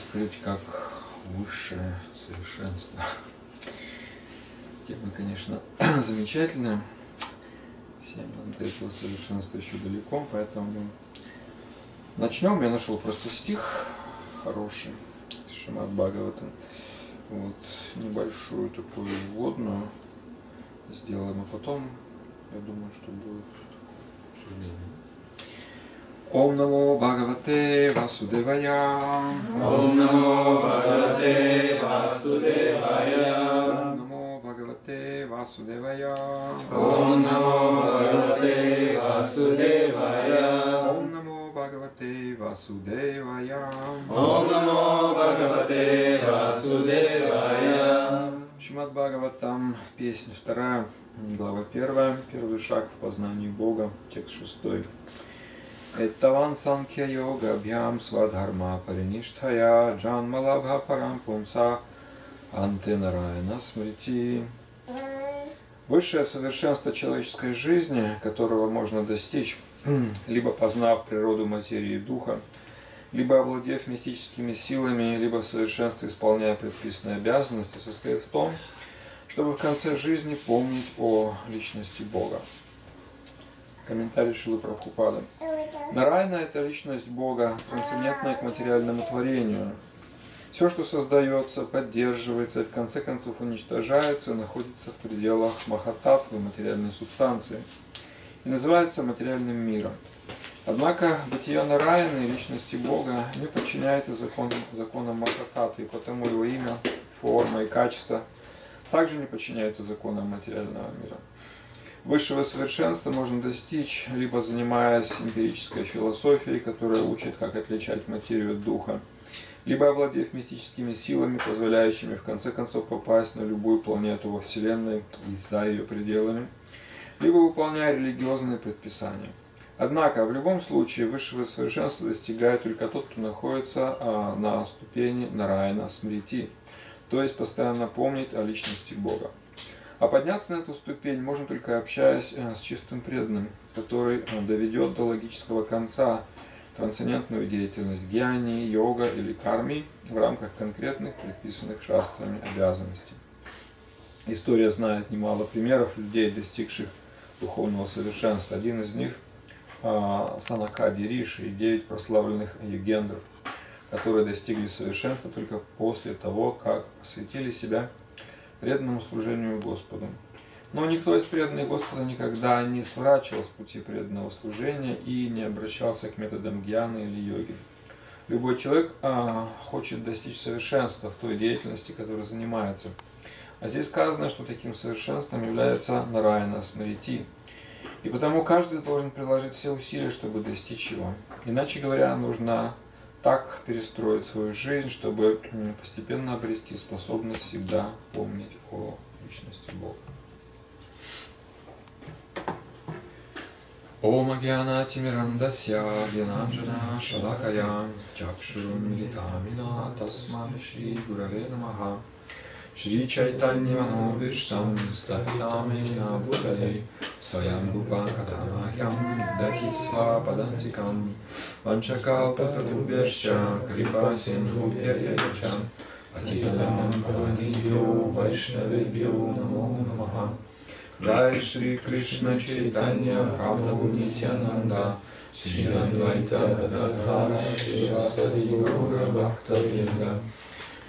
раскрыть как высшее совершенство. Тема, конечно, замечательная. Всем нам до этого совершенства еще далеко, поэтому начнем. Я нашел просто стих хороший, Шимат Бхагавата. Вот, небольшую такую вводную сделаем, а потом, я думаю, что будет обсуждение. Ом намо Бхагавате Васудевая. Ом намо Бхагавате Васудевая. Намо Бхагавате Васудевая. Ом намо Бхагавате Васудевая. Ом намо Бхагавате Васудевая. Ом намо Бхагавате Васудевая. Шимат Бхагаватам, песня вторая, глава первая, первый шаг в познании Бога, текст шестой. Эттаван санкья йога абхям свадхарма париништхая джанмалабха парам пумса антенарайна смрити. Высшее совершенство человеческой жизни, которого можно достичь, либо познав природу материи и духа, либо овладев мистическими силами, либо в совершенстве исполняя предписанные обязанности, состоит в том, чтобы в конце жизни помнить о личности Бога. Комментарий Шилы Прабхупада. Нарайна – это личность Бога, трансцендентная к материальному творению. Все, что создается, поддерживается и в конце концов уничтожается, находится в пределах махататвы, материальной субстанции, и называется материальным миром. Однако бытие Нараяны, личности Бога, не подчиняется законам, законам Махататы, и потому его имя, форма и качество также не подчиняются законам материального мира. Высшего совершенства можно достичь, либо занимаясь эмпирической философией, которая учит, как отличать материю от духа, либо овладев мистическими силами, позволяющими в конце концов попасть на любую планету во Вселенной и за ее пределами, либо выполняя религиозные предписания. Однако, в любом случае, высшего совершенства достигает только тот, кто находится а, на ступени Нараяна Смрити, то есть постоянно помнит о личности Бога. А подняться на эту ступень можно только общаясь э, с чистым преданным, который э, доведет до логического конца трансцендентную деятельность гьяни, йога или карми в рамках конкретных предписанных шастрами обязанностей. История знает немало примеров людей, достигших духовного совершенства. Один из них а, Санакади Риши и девять прославленных югендров, которые достигли совершенства только после того, как посвятили себя преданному служению Господу. Но никто из преданных Господа никогда не сворачивал с пути преданного служения и не обращался к методам гьяны или йоги. Любой человек а, хочет достичь совершенства в той деятельности, которой занимается. А здесь сказано, что таким совершенством является Нараяна Смрити. И потому каждый должен приложить все усилия, чтобы достичь его. Иначе говоря, нужно так перестроить свою жизнь, чтобы постепенно обрести способность всегда помнить о личности Бога. Om Gyanatimirandasya Gyananjana Shalakaya Shri Bhutale Swayam Rupa Katamahyam Dati Svapadantikam Vanchakalpatarubhyascha Kripa Sindhubhya Yacha Patitanam Pavanidyo Vaishnavibhyo Namo Namaha Jai Shri Krishna Chaitanya Prabhu Nityananda Shri Advaita Gadadhara Shri Vasadi Gaura Bhakta Vrinda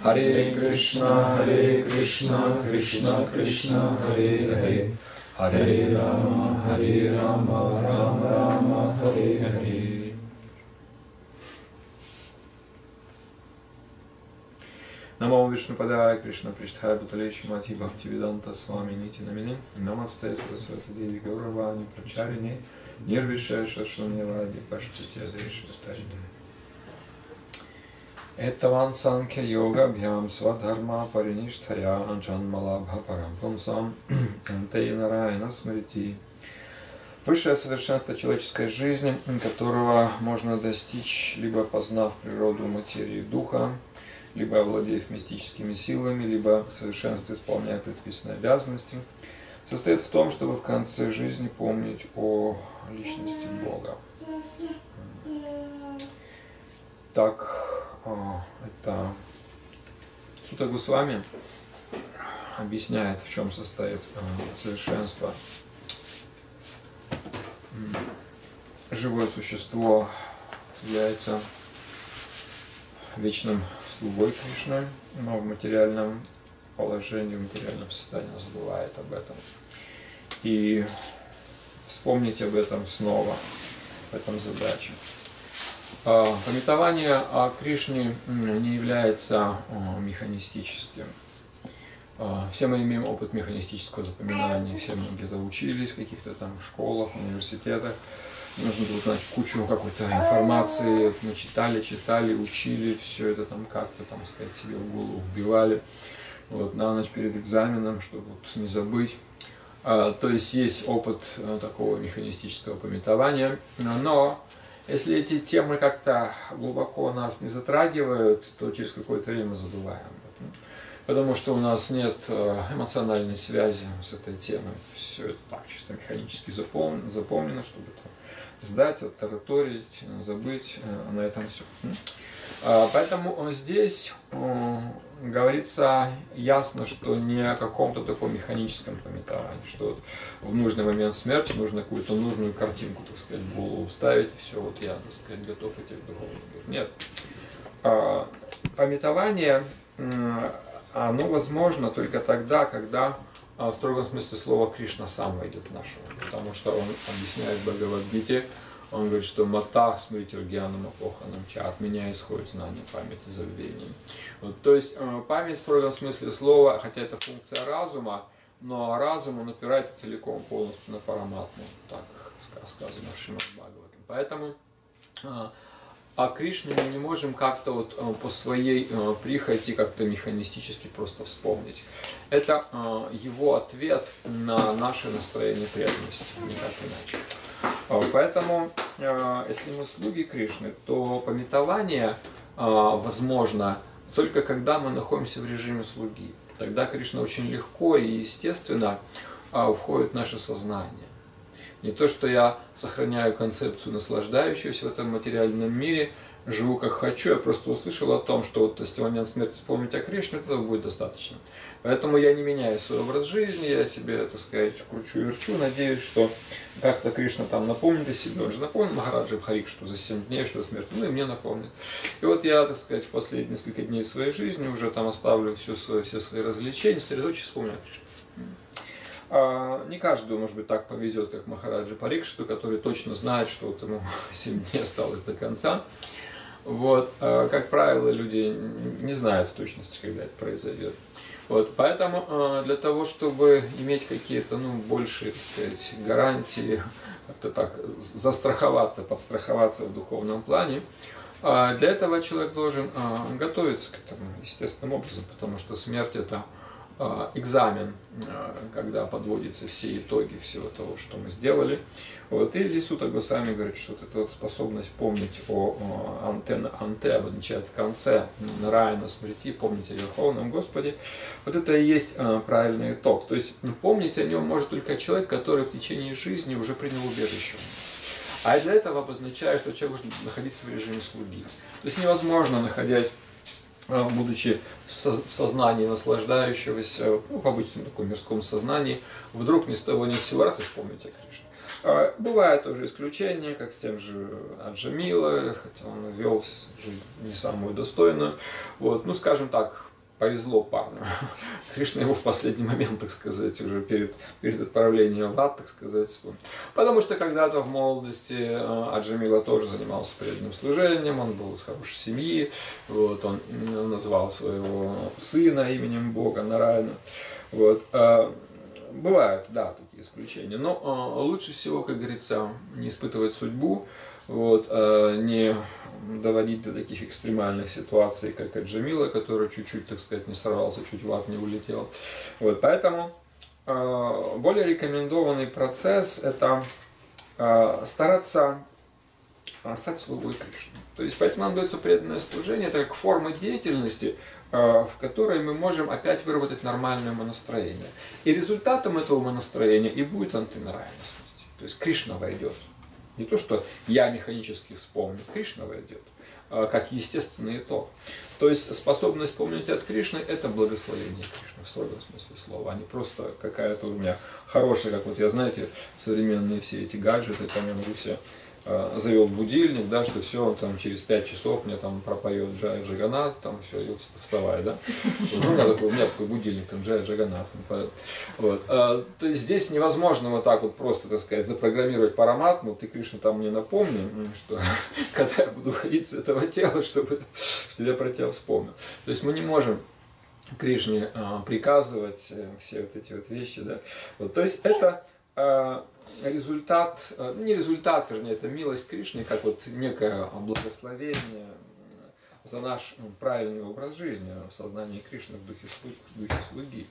Hare Krishna Hare Krishna Krishna Krishna Hare Hare. Hare Rama Hare Rama Rama Rama Hare Hare. Намо Вишну Падая Кришна Приштхая Буталечи Мати Бхакти Виданта Свами Нити Намини Намасте Сарасвати Деви Гауравани Прачарини Нирвиша Шашуньявади Паштити Адеши Тажни Бхям Свадхарма Париништхая Анчанмалабха Парампумсам Антей Нарайна Смрити Высшее совершенство человеческой жизни, которого можно достичь, либо познав природу материи духа, либо овладев мистическими силами, либо в совершенстве исполняя предписанные обязанности, состоит в том, чтобы в конце жизни помнить о личности Бога. Так, это Сута Гусвами объясняет, в чем состоит а, совершенство. Живое существо является вечным слугой Кришны, но в материальном положении, в материальном состоянии забывает об этом. И вспомнить об этом снова, в этом задаче. А, пометование о Кришне не является механистическим. А, все мы имеем опыт механистического запоминания, все мы где-то учились в каких-то там школах, университетах нужно было знать кучу какой-то информации, мы читали, читали, учили, все это там как-то, там сказать, себе в голову вбивали, вот, на ночь перед экзаменом, чтобы вот не забыть. А, то есть есть опыт такого механистического пометования, но если эти темы как-то глубоко нас не затрагивают, то через какое-то время забываем потому что у нас нет а, эмоциональной связи с этой темой. Все это так чисто механически запомнено, запомнено чтобы там сдать, оттараторить, забыть, э, на этом все. А, поэтому здесь говорится ясно, что не о каком-то таком механическом пометовании, что в нужный момент смерти нужно какую-то нужную картинку, так сказать, в голову вставить, и все, вот я, так сказать, готов идти в духовный мир. Нет. А, пометование, оно возможно только тогда, когда а в строгом смысле слова Кришна сам войдет в нашу, потому что он объясняет Бхагавадгите, он говорит, что матах смритиргьянам апоханам ча, от меня исходит знание памяти забвений. Вот, то есть э, память в строгом смысле слова, хотя это функция разума, но разум он опирается целиком полностью на параматму, так сказано в Шримад Бхагаватам. Поэтому э, а Кришну мы не можем как-то вот э, по своей прихоти как-то механистически просто вспомнить. Это его ответ на наше настроение преданности, никак иначе. Поэтому, слуги Кришны, то пометование возможно только когда мы находимся в режиме слуги. тогда Кришна очень легко и естественно а, входит в наше сознание. Не то, что я сохраняю концепцию наслаждающегося в этом материальном мире, живу как хочу, я просто услышал о том, что вот если смерти вспомнить о Кришне, этого будет достаточно. Поэтому я не меняю свой образ жизни, я себе, так сказать, кручу и верчу, надеюсь, что как-то Кришна там напомнит о себе. Он же напомнил Махараджи в Харик, что за 7 дней, что смерть, ну и мне напомнит. И вот я, так сказать, в последние несколько дней своей жизни уже там оставлю все свои, все свои развлечения, сосредоточусь, вспомню о Кришне. А, не каждому, может быть, так повезет, как Махараджи Парикшиту, который точно знает, что вот ему 7 дней осталось до конца. Вот. А, как правило, люди не знают в точности, когда это произойдет. Вот, поэтому а, для того, чтобы иметь какие-то ну, большие, так сказать, гарантии, как-то так застраховаться, подстраховаться в духовном плане, для этого человек должен готовиться к этому естественным образом, потому что смерть это а, экзамен, а, когда подводятся все итоги всего того, что мы сделали. Вот. И здесь Сута Госами говорит, что вот эта вот способность помнить о, о антенна анте, обозначает в конце Нараяна смерти, помнить о Верховном Господе, вот это и есть а, правильный итог. То есть помнить о нем может только человек, который в течение жизни уже принял убежище. А для этого обозначает, что человек должен находиться в режиме слуги. То есть невозможно, находясь Э, будучи в сознании наслаждающегося, ну, в обычном таком мирском сознании, вдруг ни с того ни с сего раз и вспомните Кришну. А бывают тоже исключения, как с тем же Аджамила, хотя он вел жизнь не самую достойную. Вот, ну, скажем так, повезло парню. Кришна его в последний момент, так сказать, уже перед, перед отправлением в ад, так сказать. Потому что когда-то в молодости э, Аджамила тоже занимался преданным служением, он был из хорошей семьи, вот, он назвал своего сына именем Бога Нараяна. Вот. А, бывают, да, исключения. Но э, лучше всего, как говорится, не испытывать судьбу, вот, а не доводить до таких экстремальных ситуаций, как Джамила, который чуть-чуть, так сказать, не сорвался, чуть в ад не улетел. Вот, поэтому э, более рекомендованный процесс – это стараться стать слугой Кришны. То есть, поэтому нам дается преданное служение, это как форма деятельности, в которой мы можем опять выработать нормальное настроение. И результатом этого настроения и будет антинарайность. То есть Кришна войдет не то, что я механически вспомню, Кришна войдет, а как естественный итог. То есть способность помнить от Кришны – это благословение Кришны в строгом смысле слова, а не просто какая-то у меня хорошая, как вот я, знаете, современные все эти гаджеты, там я могу себе Э, завел будильник, да, что все, он там через 5 часов мне там пропоет Джай Джаганат, там все, и вот вставай, да. Ну, у меня такой, у меня такой будильник, там Джай Джаганат. Вот. А, то есть здесь невозможно вот так вот просто, так сказать, запрограммировать параматму, ты, Кришна, там мне напомни, что когда я буду ходить с этого тела, чтобы, чтобы я про тебя вспомнил. То есть мы не можем Кришне а, приказывать э, все вот эти вот вещи, да. Вот, то есть это результат, э, не результат, вернее, это милость Кришны, как вот некое благословение за наш ну, правильный образ жизни в сознании Кришны в духе, слуги, в духе слуги.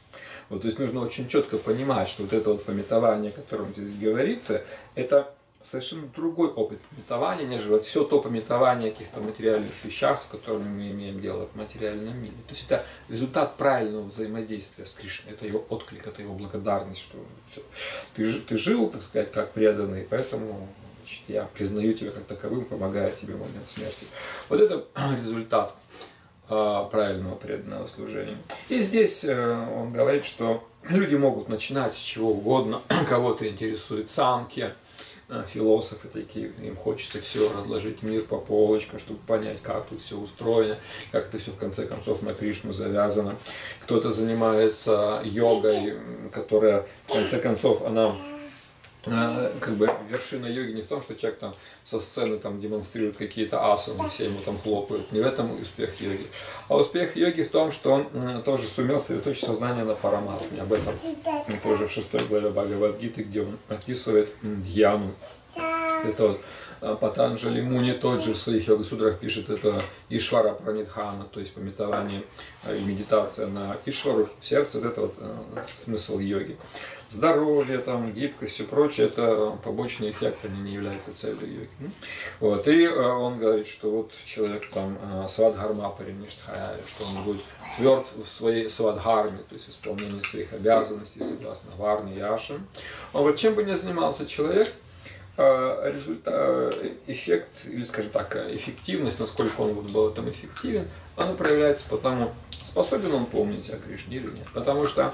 Вот, то есть нужно очень четко понимать, что вот это вот пометование, о котором здесь говорится, это совершенно другой опыт пометования, нежели все то пометование о каких-то материальных вещах, с которыми мы имеем дело в материальном мире. То есть это результат правильного взаимодействия с Кришной, это его отклик, это его благодарность, что все. Ты, ты жил, так сказать, как преданный, поэтому значит, я признаю тебя как таковым, помогаю тебе в момент смерти. Вот это результат а, правильного преданного служения. И здесь э, он говорит, что люди могут начинать с чего угодно, кого-то интересует самки, философы такие, им хочется все разложить мир по полочкам, чтобы понять, как тут все устроено, как это все в конце концов на Кришну завязано. Кто-то занимается йогой, которая в конце концов она а, как бы вершина йоги не в том, что человек там со сцены там демонстрирует какие-то асаны, все ему там хлопают. Не в этом успех йоги. А успех йоги в том, что он тоже сумел сосредоточить сознание на параматме. Об этом тоже в шестой главе Бхагавадгиты, где он описывает дьяну. Это вот А Патанджали Муни тот же в своих йога-сутрах пишет это Ишвара Пранидхана, то есть пометование э, и медитация на Ишвару в сердце, это вот смысл йоги. Здоровье, там, гибкость, все прочее, это побочный эффект, они не являются целью йоги. Вот. И э, он говорит, что вот человек там свадхарма париништхая, что он будет тверд в своей свадхарме, то есть исполнении своих обязанностей, согласно варне, яшин. А вот чем бы ни занимался человек, Э, результат, э, эффект, или, скажем так, эффективность, насколько он был там эффективен, она проявляется потому, способен он помнить о Кришне или нет. Потому что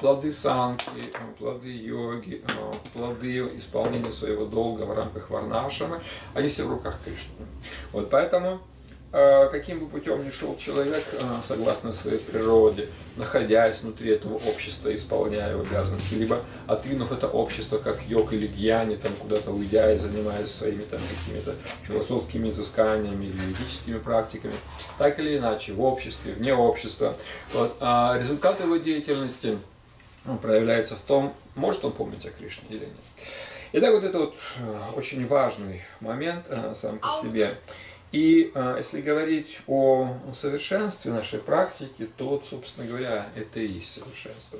плоды санки, а, плоды йоги, а, плоды исполнения своего долга в рамках варнашамы, они все в руках Кришны. Вот поэтому а, каким бы путем ни шел человек, а, согласно своей природе, находясь внутри этого общества, исполняя его обязанности, либо отринув это общество как йог или гьяни, там куда-то уйдя и занимаясь своими там какими-то философскими изысканиями или юридическими практиками, так или иначе, в обществе, вне общества. Вот, а результат его деятельности проявляется в том, может он помнить о Кришне или нет. Итак, вот это вот э, очень важный момент э, сам по себе. И э, если говорить о совершенстве нашей практики, то, собственно говоря, это и есть совершенство.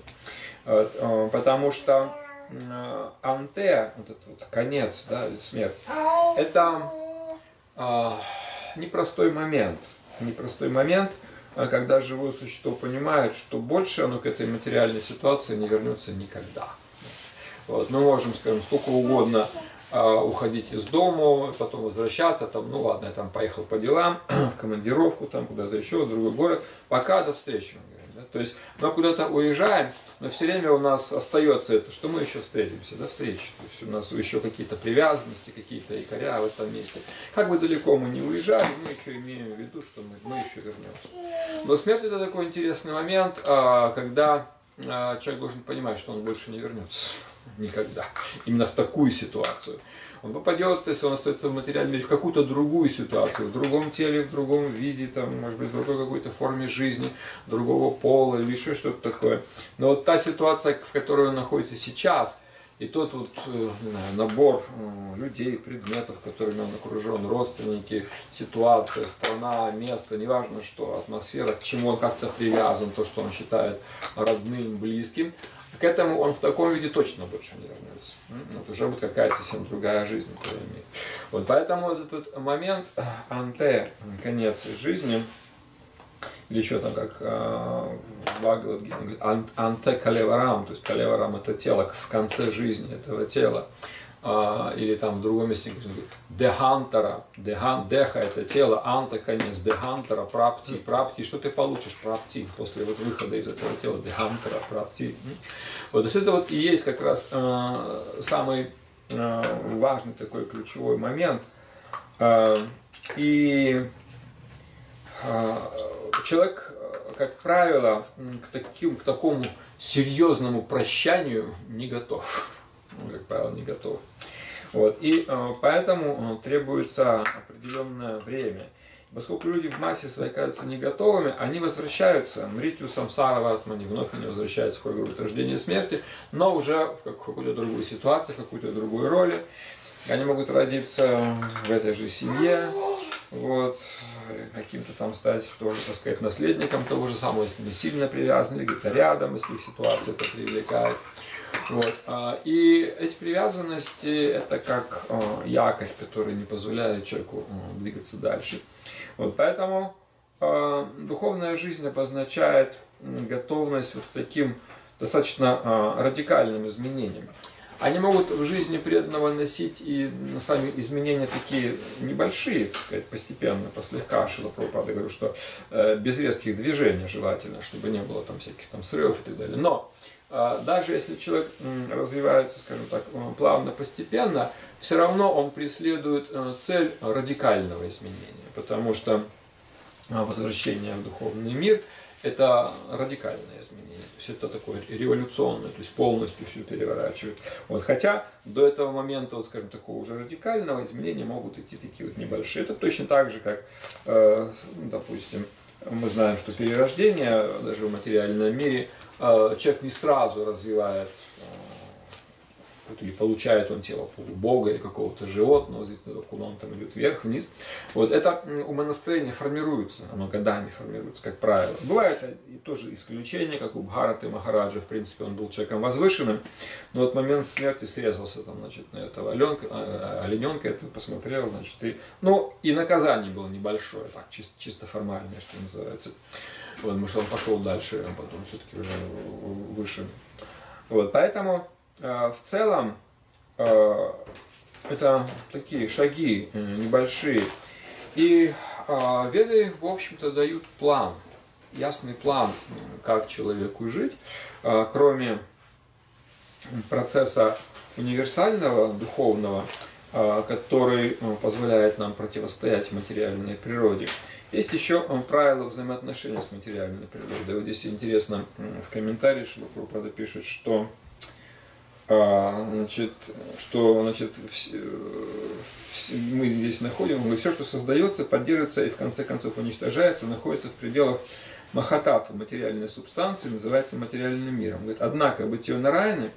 Э, потому что э, анте, вот этот вот конец, да, смерть, это непростой момент. Непростой момент, когда живое существо понимает, что больше оно к этой материальной ситуации не вернется никогда. Вот, мы можем, скажем, сколько угодно а, уходить из дома, потом возвращаться, там, ну ладно, я там поехал по делам, в командировку, там куда-то еще, в другой город, пока до встречи. То есть мы куда-то уезжаем, но все время у нас остается это, что мы еще встретимся, до встречи. То есть у нас еще какие-то привязанности, какие-то якоря в этом месте. Как бы далеко мы не уезжали, мы еще имеем в виду, что мы, мы еще вернемся. Но смерть это такой интересный момент, а, когда а, человек должен понимать, что он больше не вернется никогда. Именно в такую ситуацию. Он попадет, если он остается в материальном мире, в какую-то другую ситуацию, в другом теле, в другом виде, там, может быть, в другой какой-то форме жизни, другого пола или еще что-то такое. Но вот та ситуация, в которой он находится сейчас, и тот вот э, набор э, людей, предметов, которыми он окружен, родственники, ситуация, страна, место, неважно что, атмосфера, к чему он как-то привязан, то, что он считает родным, близким, к этому он в таком виде точно больше не вернется. Вот уже будет какая-то совсем другая жизнь, которая имеет. Вот поэтому вот этот момент э, анте, конец жизни, или еще там как э, Бхагавадгита говорит, анте калеварам, то есть калеварам это тело, в конце жизни этого тела. А, или там в другом месте дехантара, дехан, деха это тело, анта конец, дехантара, прапти, прапти, что ты получишь, прапти, после вот выхода из этого тела, дехантара, прапти. Вот, то есть это вот и есть как раз э, самый э, важный такой ключевой момент. Э, и э, человек, как правило, к, таким, к такому серьезному прощанию не готов как правило, не готов. Вот. И э, поэтому э, требуется определенное время. Поскольку люди в массе своей кажутся не готовыми, они возвращаются, мритью самсара ватмани, вновь они возвращаются в круг рождения и смерти, но уже в какую-то другую ситуацию, в какую-то другую роль. Они могут родиться в этой же семье, вот, каким-то там стать тоже, так сказать, наследником того же самого, если не сильно привязаны, где-то рядом, если их ситуация это привлекает. Вот. А, и эти привязанности это как а, якорь, который не позволяет человеку а, двигаться дальше. Вот поэтому духовная жизнь обозначает готовность вот к таким достаточно радикальным изменениям. Они могут в жизни преданного носить и сами изменения такие небольшие, так сказать, постепенно, послегка. Шила Прабхупада говорю, что э, без резких движений желательно, чтобы не было там всяких там срывов и так далее. Но даже если человек развивается, скажем так, э, плавно, постепенно, все равно он преследует э, цель радикального изменения, потому что а, возвращение в духовный мир – это радикальное изменение, то есть это такое революционное, то есть полностью все переворачивает. Вот, хотя до этого момента, вот, скажем, такого уже радикального изменения могут идти такие вот небольшие. Это точно так же, как, э, допустим, мы знаем, что перерождение даже в материальном мире – человек не сразу развивает э, или получает он тело полубога или какого-то животного, откуда он там идет вверх-вниз. Вот это умонастроение формируется, оно годами формируется, как правило. Бывает и тоже исключение, как у Бхараты Махараджа, в принципе, он был человеком возвышенным, но вот момент смерти срезался там, значит, на этого оленка, а, олененка, это посмотрел, значит, и, ну, и наказание было небольшое, так, чисто, чисто формальное, что называется. Вот, потому что он пошел дальше, а потом все-таки уже выше. Вот, поэтому э, в целом э, это такие шаги э, небольшие. И э, веды, в общем-то, дают план, ясный план, как человеку жить, э, кроме процесса универсального, духовного, э, который э, позволяет нам противостоять материальной природе. Есть еще э, правила взаимоотношений с материальной природой. Вот здесь интересно в комментарии Шилапрапада пишет, что а, значит, что значит, мы здесь находим, мы все, что создается, поддерживается и в конце концов уничтожается, находится в пределах махататва, материальной субстанции, называется материальным миром. Говорит, однако бытие Нараяны,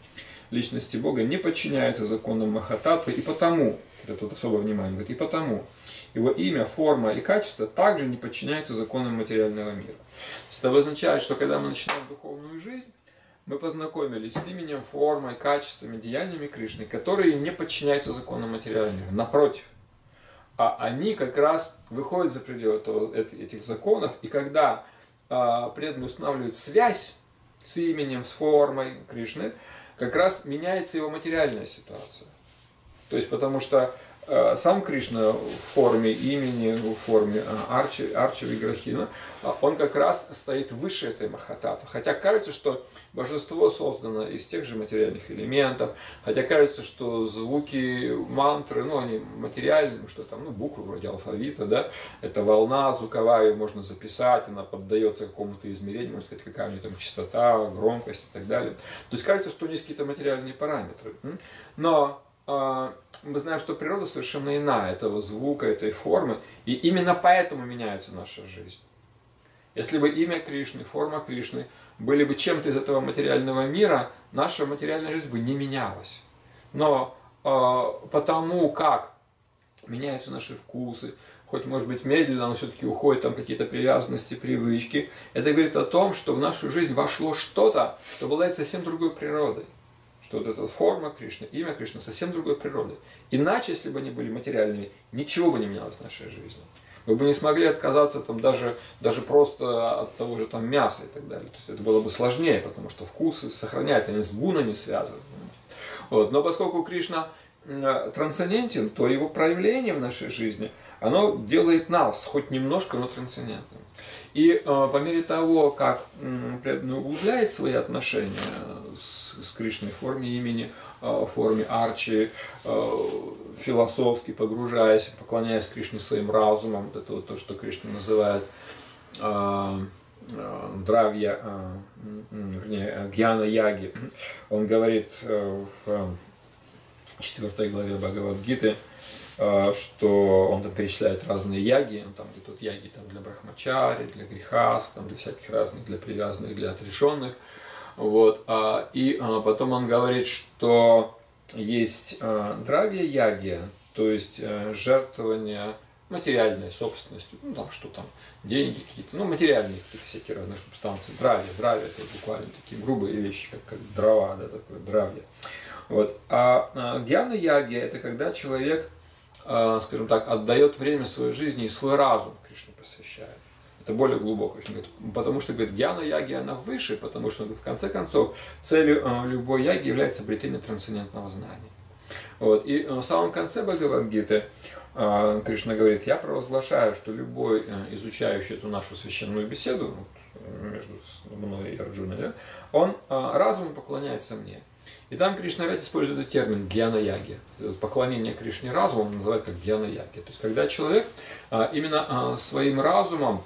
личности Бога, не подчиняется законам махататвы, и потому, это тут особое внимание, говорит, и потому, его имя, форма и качество также не подчиняются законам материального мира. Это означает, что когда мы начинаем духовную жизнь, мы познакомились с именем, формой, качествами, деяниями Кришны, которые не подчиняются законам материального мира. Напротив, а они как раз выходят за пределы этого, этих законов, и когда а, преданный устанавливает связь с именем, с формой Кришны, как раз меняется его материальная ситуация. То есть, потому что Э, сам Кришна в форме имени, в форме э, Арчи, Арчи Виграхина, э, он как раз стоит выше этой Махатата. Хотя кажется, что божество создано из тех же материальных элементов, хотя кажется, что звуки, мантры, ну, они материальные, ну, что там, ну, буквы вроде алфавита, да, это волна звуковая, ее можно записать, она поддается какому-то измерению, можно сказать, какая у нее там частота, громкость и так далее. То есть кажется, что у них какие-то материальные параметры. Но мы знаем, что природа совершенно иная этого звука, этой формы, и именно поэтому меняется наша жизнь. Если бы имя Кришны, форма Кришны были бы чем-то из этого материального мира, наша материальная жизнь бы не менялась. Но э, потому как меняются наши вкусы, хоть может быть медленно, но все-таки уходят там какие-то привязанности, привычки, это говорит о том, что в нашу жизнь вошло что-то, что обладает совсем другой природой что вот эта форма Кришны, имя Кришны совсем другой природы. Иначе, если бы они были материальными, ничего бы не менялось в нашей жизни. Мы бы не смогли отказаться там, даже, даже просто от того же там, мяса и так далее. То есть это было бы сложнее, потому что вкусы сохраняют, они с гунами связаны. Вот. Но поскольку Кришна трансцендентен, то его проявление в нашей жизни, оно делает нас хоть немножко, но трансцендентным. И э, по мере того, как преданный углубляет свои отношения с, с Кришной в форме имени, э, в форме арчи, э, философски погружаясь, поклоняясь Кришне своим разумом, это вот то, что Кришна называет дравья, вернее, гьяна яги. Он говорит в четвертой главе Бхагавадгиты, а, что он там перечисляет разные яги, он там говорит, вот яги там для брахмачари, для грехас, там для всяких разных, для привязанных, для отрешенных. Вот. А, и а, потом он говорит, что есть дравья яги, то есть э, жертвование материальной собственностью, ну там что там, деньги какие-то, ну материальные какие-то всякие разные субстанции, дравья, дравья это буквально такие грубые вещи, как, как дрова, да, такое дравья. Вот. А, гьяна яги это когда человек скажем так, отдает время своей жизни и свой разум Кришне посвящает. Это более глубоко. Потому что, говорит, гьяна яги, она выше, потому что, в конце концов, целью а, любой яги является обретение трансцендентного знания. Вот. И в самом конце Бхагавадгиты а, Кришна говорит, я провозглашаю, что любой изучающий эту нашу священную беседу между мной и Арджуной, да, он разумом поклоняется мне. И там Кришна опять использует этот термин гьяна-яги. Поклонение Кришне разумом называют как гьяна-яги. То есть, когда человек а, именно а, своим разумом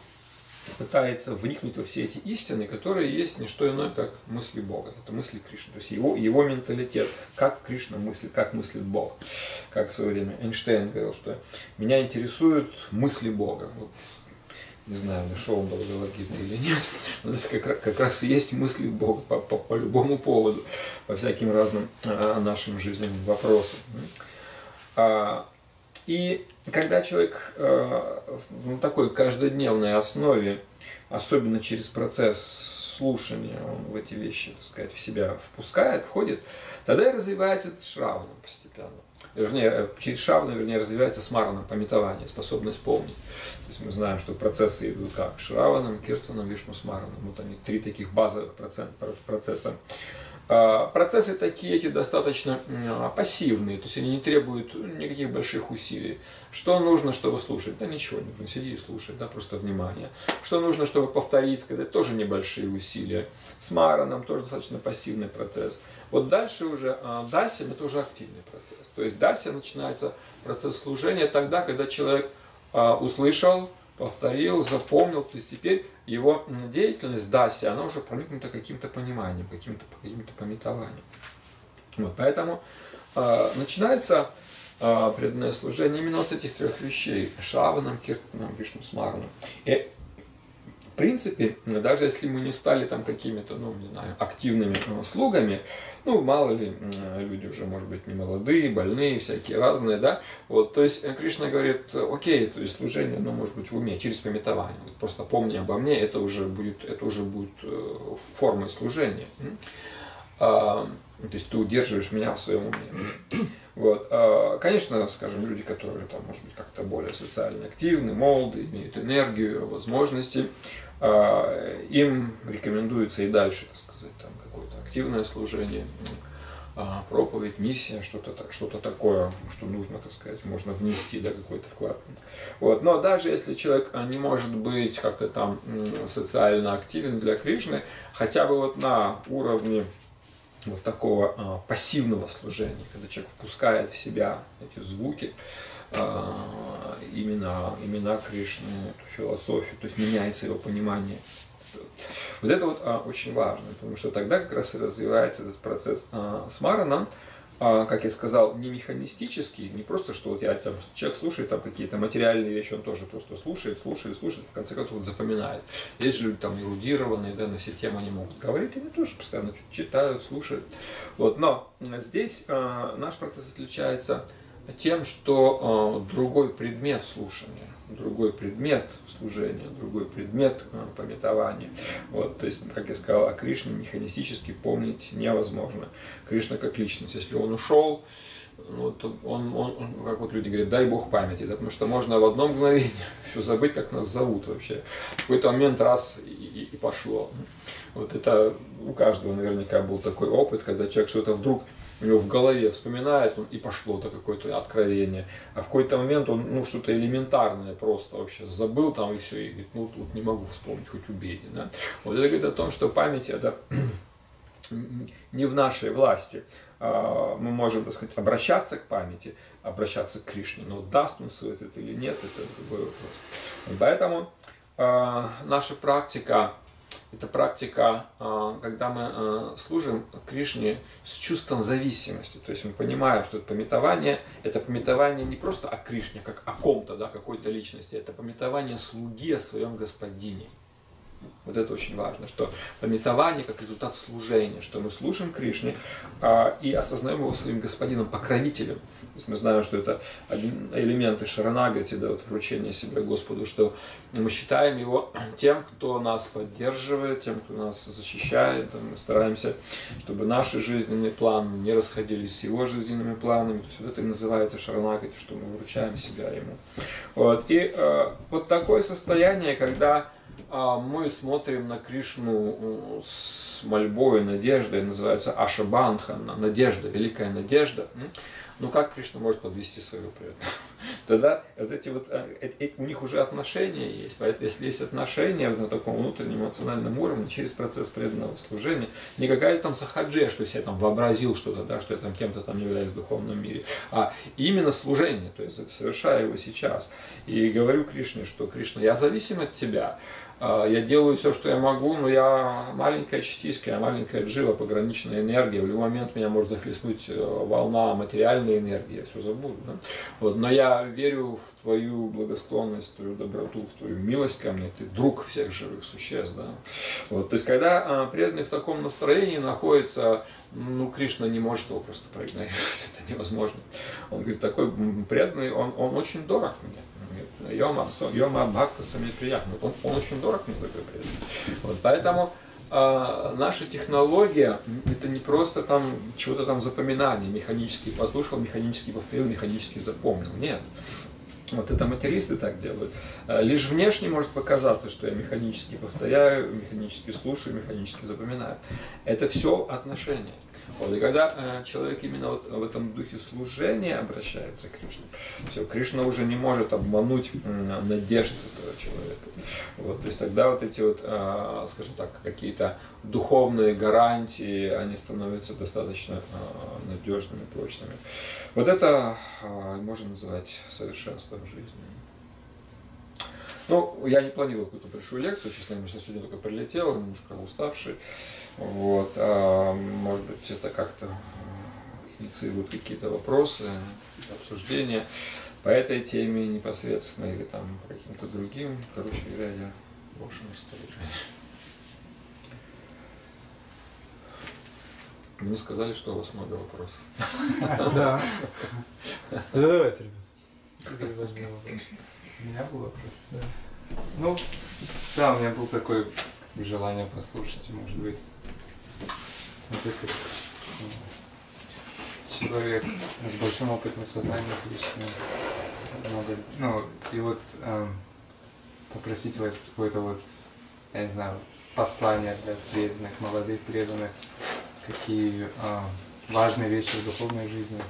пытается вникнуть во все эти истины, которые есть не что иное, как мысли Бога. Это мысли Кришны. То есть его, его менталитет, как Кришна мыслит, как мыслит Бог. Как в свое время Эйнштейн говорил, что меня интересуют мысли Бога. Вот не знаю, нашел он Бхагавадгиту или нет, но здесь как, как раз есть мысли Бога по, по, по любому поводу, по всяким разным а, нашим жизненным вопросам. А, и когда человек а, на такой каждодневной основе, особенно через процесс слушания, он в эти вещи, так сказать, в себя впускает, входит, тогда и развивается этот шраваном постепенно вернее, э, через шавна, вернее, развивается смарана, пометование, способность помнить. То есть мы знаем, что процессы идут как Шраваном, Киртаном, Вишну, Смараном. Вот они три таких базовых процесса. А, процессы такие эти достаточно а, пассивные, то есть они не требуют никаких больших усилий. Что нужно, чтобы слушать? Да ничего не нужно, сиди и слушай, да, просто внимание. Что нужно, чтобы повторить, сказать, тоже небольшие усилия. С Мараном тоже достаточно пассивный процесс. Вот дальше уже а, дасим это уже активный процесс. То есть дася начинается процесс служения тогда, когда человек услышал, повторил, запомнил, то есть теперь его деятельность Даси, она уже проникнута каким-то пониманием, каким-то каким пометованием. Вот, поэтому э, начинается э, преданное служение именно вот с этих трех вещей. Шаваном, Киртаном, Вишну Смараном. И принципе, даже если мы не стали там какими-то, ну, не знаю, активными ну, слугами, ну, мало ли, люди уже, может быть, не молодые, больные, всякие разные, да, вот, то есть Кришна говорит, окей, то есть служение, ну, может быть, в уме, через пометование, просто помни обо мне, это уже будет, это уже будет э, формой служения. А, то есть ты удерживаешь меня в своем уме. Вот. А, конечно, скажем, люди, которые там, может быть, как-то более социально активны, молоды, имеют энергию, возможности, а, им рекомендуется и дальше, так сказать, там активное служение, а, проповедь, миссия, что-то что такое, что нужно, так сказать, можно внести, да, какой-то вклад. Вот. Но даже если человек а, не может быть как-то там социально активен для Кришны, хотя бы вот на уровне вот такого пассивного служения, когда человек впускает в себя эти звуки, а, имена, имена Кришны, философию, то есть меняется его понимание. Вот это вот а, очень важно, потому что тогда как раз и развивается этот процесс а, с Мараном, а, как я сказал, не механистический, не просто, что вот я там, человек слушает там какие-то материальные вещи, он тоже просто слушает, слушает, слушает, в конце концов вот запоминает. Есть же люди там эрудированные, да, на все темы они могут говорить, они тоже постоянно читают, слушают. Вот, но здесь а, наш процесс отличается тем, что э, другой предмет слушания, другой предмет служения, другой предмет э, пометования. Вот, то есть, как я сказал, о Кришне механистически помнить невозможно. Кришна как личность, если он ушел, ну, то он, он, как вот люди говорят, дай Бог памяти, да, потому что можно в одно мгновение все забыть, как нас зовут вообще. В какой-то момент раз и, и пошло. Вот это у каждого наверняка был такой опыт, когда человек что-то вдруг у него в голове вспоминает, он, и пошло то какое-то откровение. А в какой-то момент он ну, что-то элементарное просто вообще забыл там и все, и говорит, ну тут не могу вспомнить, хоть убейте. Да? Вот это говорит о том, что память это не в нашей власти. А, мы можем, так сказать, обращаться к памяти, обращаться к Кришне, но даст он свой это или нет, это другой вопрос. Поэтому а, наша практика это практика, а, когда мы а, служим Кришне с чувством зависимости. То есть мы понимаем, что это пометование, это пометование не просто о Кришне, как о ком-то, да, какой-то личности, это пометование слуги о своем господине. Вот это очень важно, что пометование как результат служения, что мы слушаем Кришне а, и осознаем его своим господином, покровителем. То есть мы знаем, что это элементы шаранагати, да, вот вручение себя Господу, что мы считаем его тем, кто нас поддерживает, тем, кто нас защищает. Мы стараемся, чтобы наши жизненные планы не расходились с его жизненными планами. То есть вот это и называется шаранагати, что мы вручаем себя ему. Вот. И э, вот такое состояние, когда мы смотрим на Кришну с мольбой, надеждой, называется Аша Бандхана, надежда, великая надежда. Ну как Кришна может подвести своего преданного? Тогда вот эти вот, э, э, у них уже отношения есть. Поэтому если есть отношения на таком внутреннем эмоциональном уровне через процесс преданного служения, не какая-то там сахаджия, что я там вообразил что-то, да, что я там кем-то там являюсь в духовном мире, а именно служение, то есть совершаю его сейчас. И говорю Кришне, что Кришна, я зависим от тебя, а, я делаю все, что я могу, но я маленькая частичка, я маленькая джива, пограничная энергия. В любой момент меня может захлестнуть э, волна материальной энергии, я все забуду. Да? Вот, но я верю в твою благосклонность, в твою доброту, в твою милость ко мне. Ты друг всех живых существ. Да? Вот, то есть, когда а, преданный в таком настроении находится, ну, Кришна не может его просто проигнорировать, это невозможно. Он говорит, такой преданный, он, он очень дорог мне. Йома, Йома Бхакта сами приятно. Он, он очень дорог мне такой преданный. Вот, поэтому а, наша технология это не просто там чего-то там запоминание, механически послушал, механически повторил, механически запомнил. Нет. Вот это материсты так делают. А, лишь внешне может показаться, что я механически повторяю, механически слушаю, механически запоминаю. Это все отношения. Вот, и когда э, человек именно вот в этом духе служения обращается к Кришне, все, Кришна уже не может обмануть э, надежд этого человека. Вот, то есть тогда вот эти вот, э, скажем так, какие-то духовные гарантии, они становятся достаточно э, надежными, прочными. Вот это э, можно называть совершенством жизни. Ну, я не планировал какую-то большую лекцию, честно, я сегодня только прилетел, немножко уставший. Вот, а, может быть, это как-то э, инициирует какие-то вопросы, обсуждения по этой теме непосредственно или там по каким-то другим. Короче говоря, я в вашем распоряжении. Мне сказали, что у вас много вопросов. Да. Задавайте, ребят. возьмем вопрос. У меня был вопрос, да. Ну, да, у меня был такое желание послушать, может быть, это человек с большим опытом сознания Кришны, много, ну, и вот э, попросить вас какое-то вот, я не знаю, послание для преданных, молодых преданных, какие э, важные вещи в духовной жизни,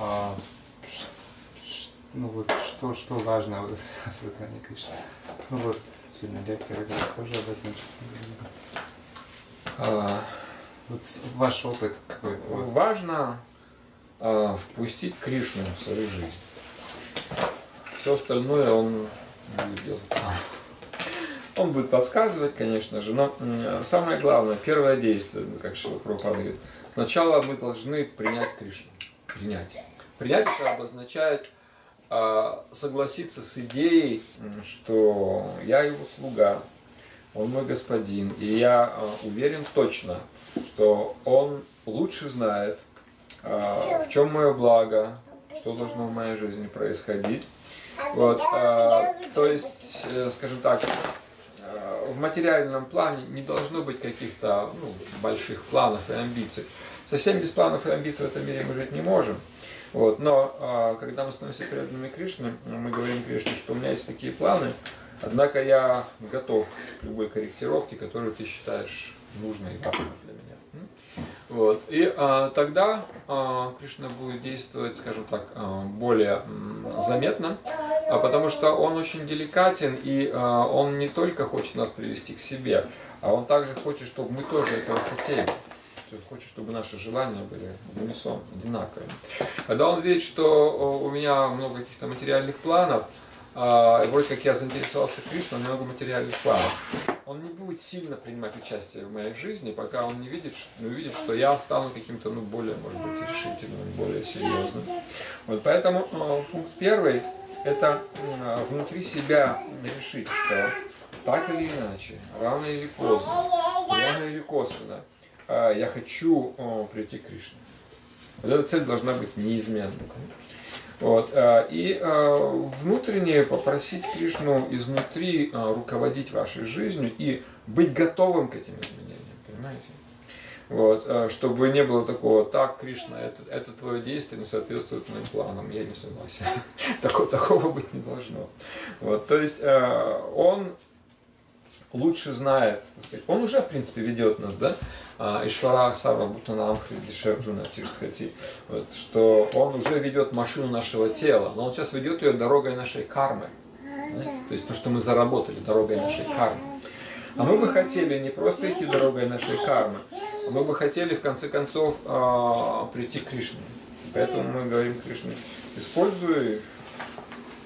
э, ну вот что, что важно в сознании Кришны. Ну вот сегодня лекция как раз тоже об этом а, вот ваш опыт какой-то. Важно а, впустить Кришну в свою жизнь. Все остальное он будет делать сам. Он будет подсказывать, конечно же, но самое главное, первое действие, как Шила Прабхупада говорит, сначала мы должны принять Кришну. Принять. Принять это обозначает а, согласиться с идеей, что я его слуга, он мой господин, и я а, уверен точно, что он лучше знает, а, в чем мое благо, что должно в моей жизни происходить. Вот, то есть, э, скажем так, в материальном плане не должно быть каких-то ну, больших планов и амбиций. Совсем без планов и амбиций в этом мире мы жить не можем. Вот, но когда мы становимся преданными Кришне, мы говорим Кришне, что у меня есть такие планы, однако я готов к любой корректировке, которую ты считаешь нужной для меня. Вот. И а, тогда а, Кришна будет действовать, скажем так, а, более м, заметно, а, потому что он очень деликатен и а, он не только хочет нас привести к себе, а он также хочет, чтобы мы тоже этого хотели. То есть хочет, чтобы наши желания были в унисон, одинаковыми. Когда он видит, что у меня много каких-то материальных планов, а, вроде как я заинтересовался Кришной, много материальных планов, он не будет сильно принимать участие в моей жизни, пока он не видит, не увидит, что я стану каким-то, ну, более, может быть, решительным, более серьезным. Вот поэтому э, пункт первый – это э, внутри себя решить, что так или иначе, рано или поздно, рано или косвенно – я хочу прийти к Кришне. Вот эта цель должна быть неизменной. Вот. А, и а, внутренне попросить Кришну изнутри руководить вашей жизнью и быть готовым к этим изменениям, понимаете? Вот, чтобы не было такого, так, Кришна, это, это твое действие не соответствует моим планам, я не согласен. Такого, такого быть не должно. Вот, то есть он лучше знает, он уже, в принципе, ведет нас, да, Ишвара Сарва Бутанам Дешевджуна Тиштхати, вот, что он уже ведет машину нашего тела, но он сейчас ведет ее дорогой нашей кармы. Знаете? То есть то, что мы заработали дорогой нашей кармы. А мы бы хотели не просто идти дорогой нашей кармы, а мы бы хотели в конце концов прийти к Кришне. Поэтому мы говорим Кришне, используй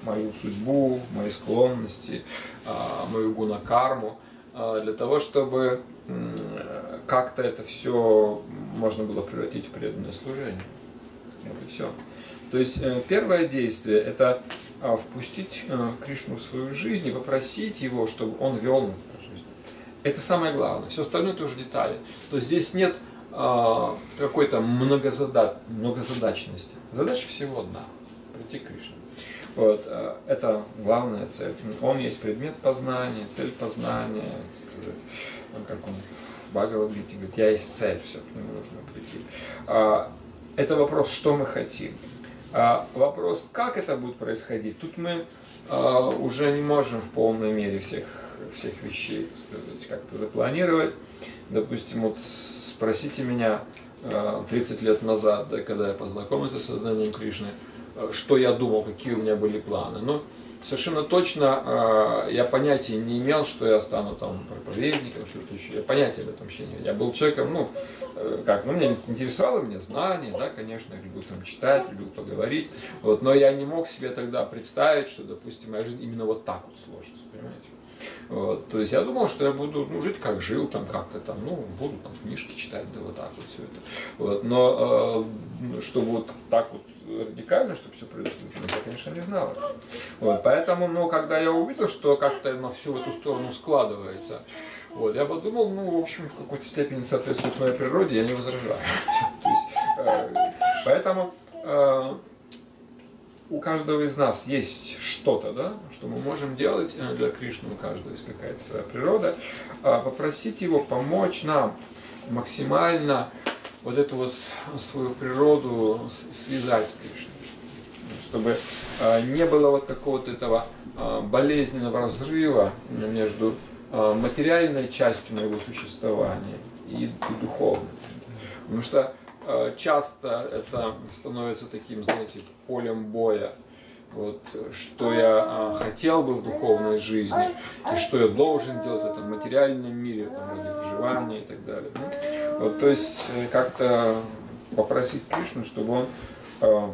мою судьбу, мои склонности, а, мою гунакарму, а, для того, чтобы как-то это все можно было превратить в преданное служение. Вот и все. То есть э, первое действие – это а, впустить э, Кришну в свою жизнь и попросить его, чтобы он вел нас по жизни. Это самое главное. Все остальное тоже детали. То есть здесь нет а, какой-то многозада... многозадачности. Задача всего одна – прийти к Кришне. Вот, э, это главная цель. Он есть предмет познания, цель познания, как он в Бхагавадгите говорит, я есть цель, все, к нему нужно прийти. А, это вопрос, что мы хотим. А вопрос, как это будет происходить, тут мы а, уже не можем в полной мере всех, всех вещей сказать, как-то запланировать. Допустим, вот спросите меня а, 30 лет назад, да, когда я познакомился с сознанием Кришны, что я думал, какие у меня были планы. Ну, совершенно точно э, я понятия не имел, что я стану там проповедником, что-то еще. Я понятия об этом вообще не имел. Я был человеком, ну, э, как, ну, меня интересовало меня знание, да, конечно, я любил там читать, любил поговорить, вот, но я не мог себе тогда представить, что, допустим, моя жизнь именно вот так вот сложится, понимаете. Вот, то есть я думал, что я буду ну, жить как жил, там как-то там, ну, буду там книжки читать, да вот так вот все это. Вот, но э, чтобы вот так вот радикально, чтобы все произошло, я, конечно, не знал. Вот, поэтому, ну, когда я увидел, что как-то на всю эту сторону складывается, вот, я подумал, ну, в общем, в какой-то степени соответствует моей природе, я не возражаю. То есть, э, поэтому э, у каждого из нас есть что-то, да, что мы можем делать э, для Кришны, у каждого есть какая-то своя природа, а попросить его помочь нам максимально вот эту вот свою природу связать с Кришной. Чтобы а, не было вот какого-то этого а, болезненного разрыва между а, материальной частью моего существования и, духовной. Потому что часто это становится таким, знаете, полем боя. Вот, что я хотел бы в духовной жизни, и что я должен делать в этом материальном мире, там, ради выживания и так далее. Вот, то есть э, как-то попросить Кришну, чтобы он э,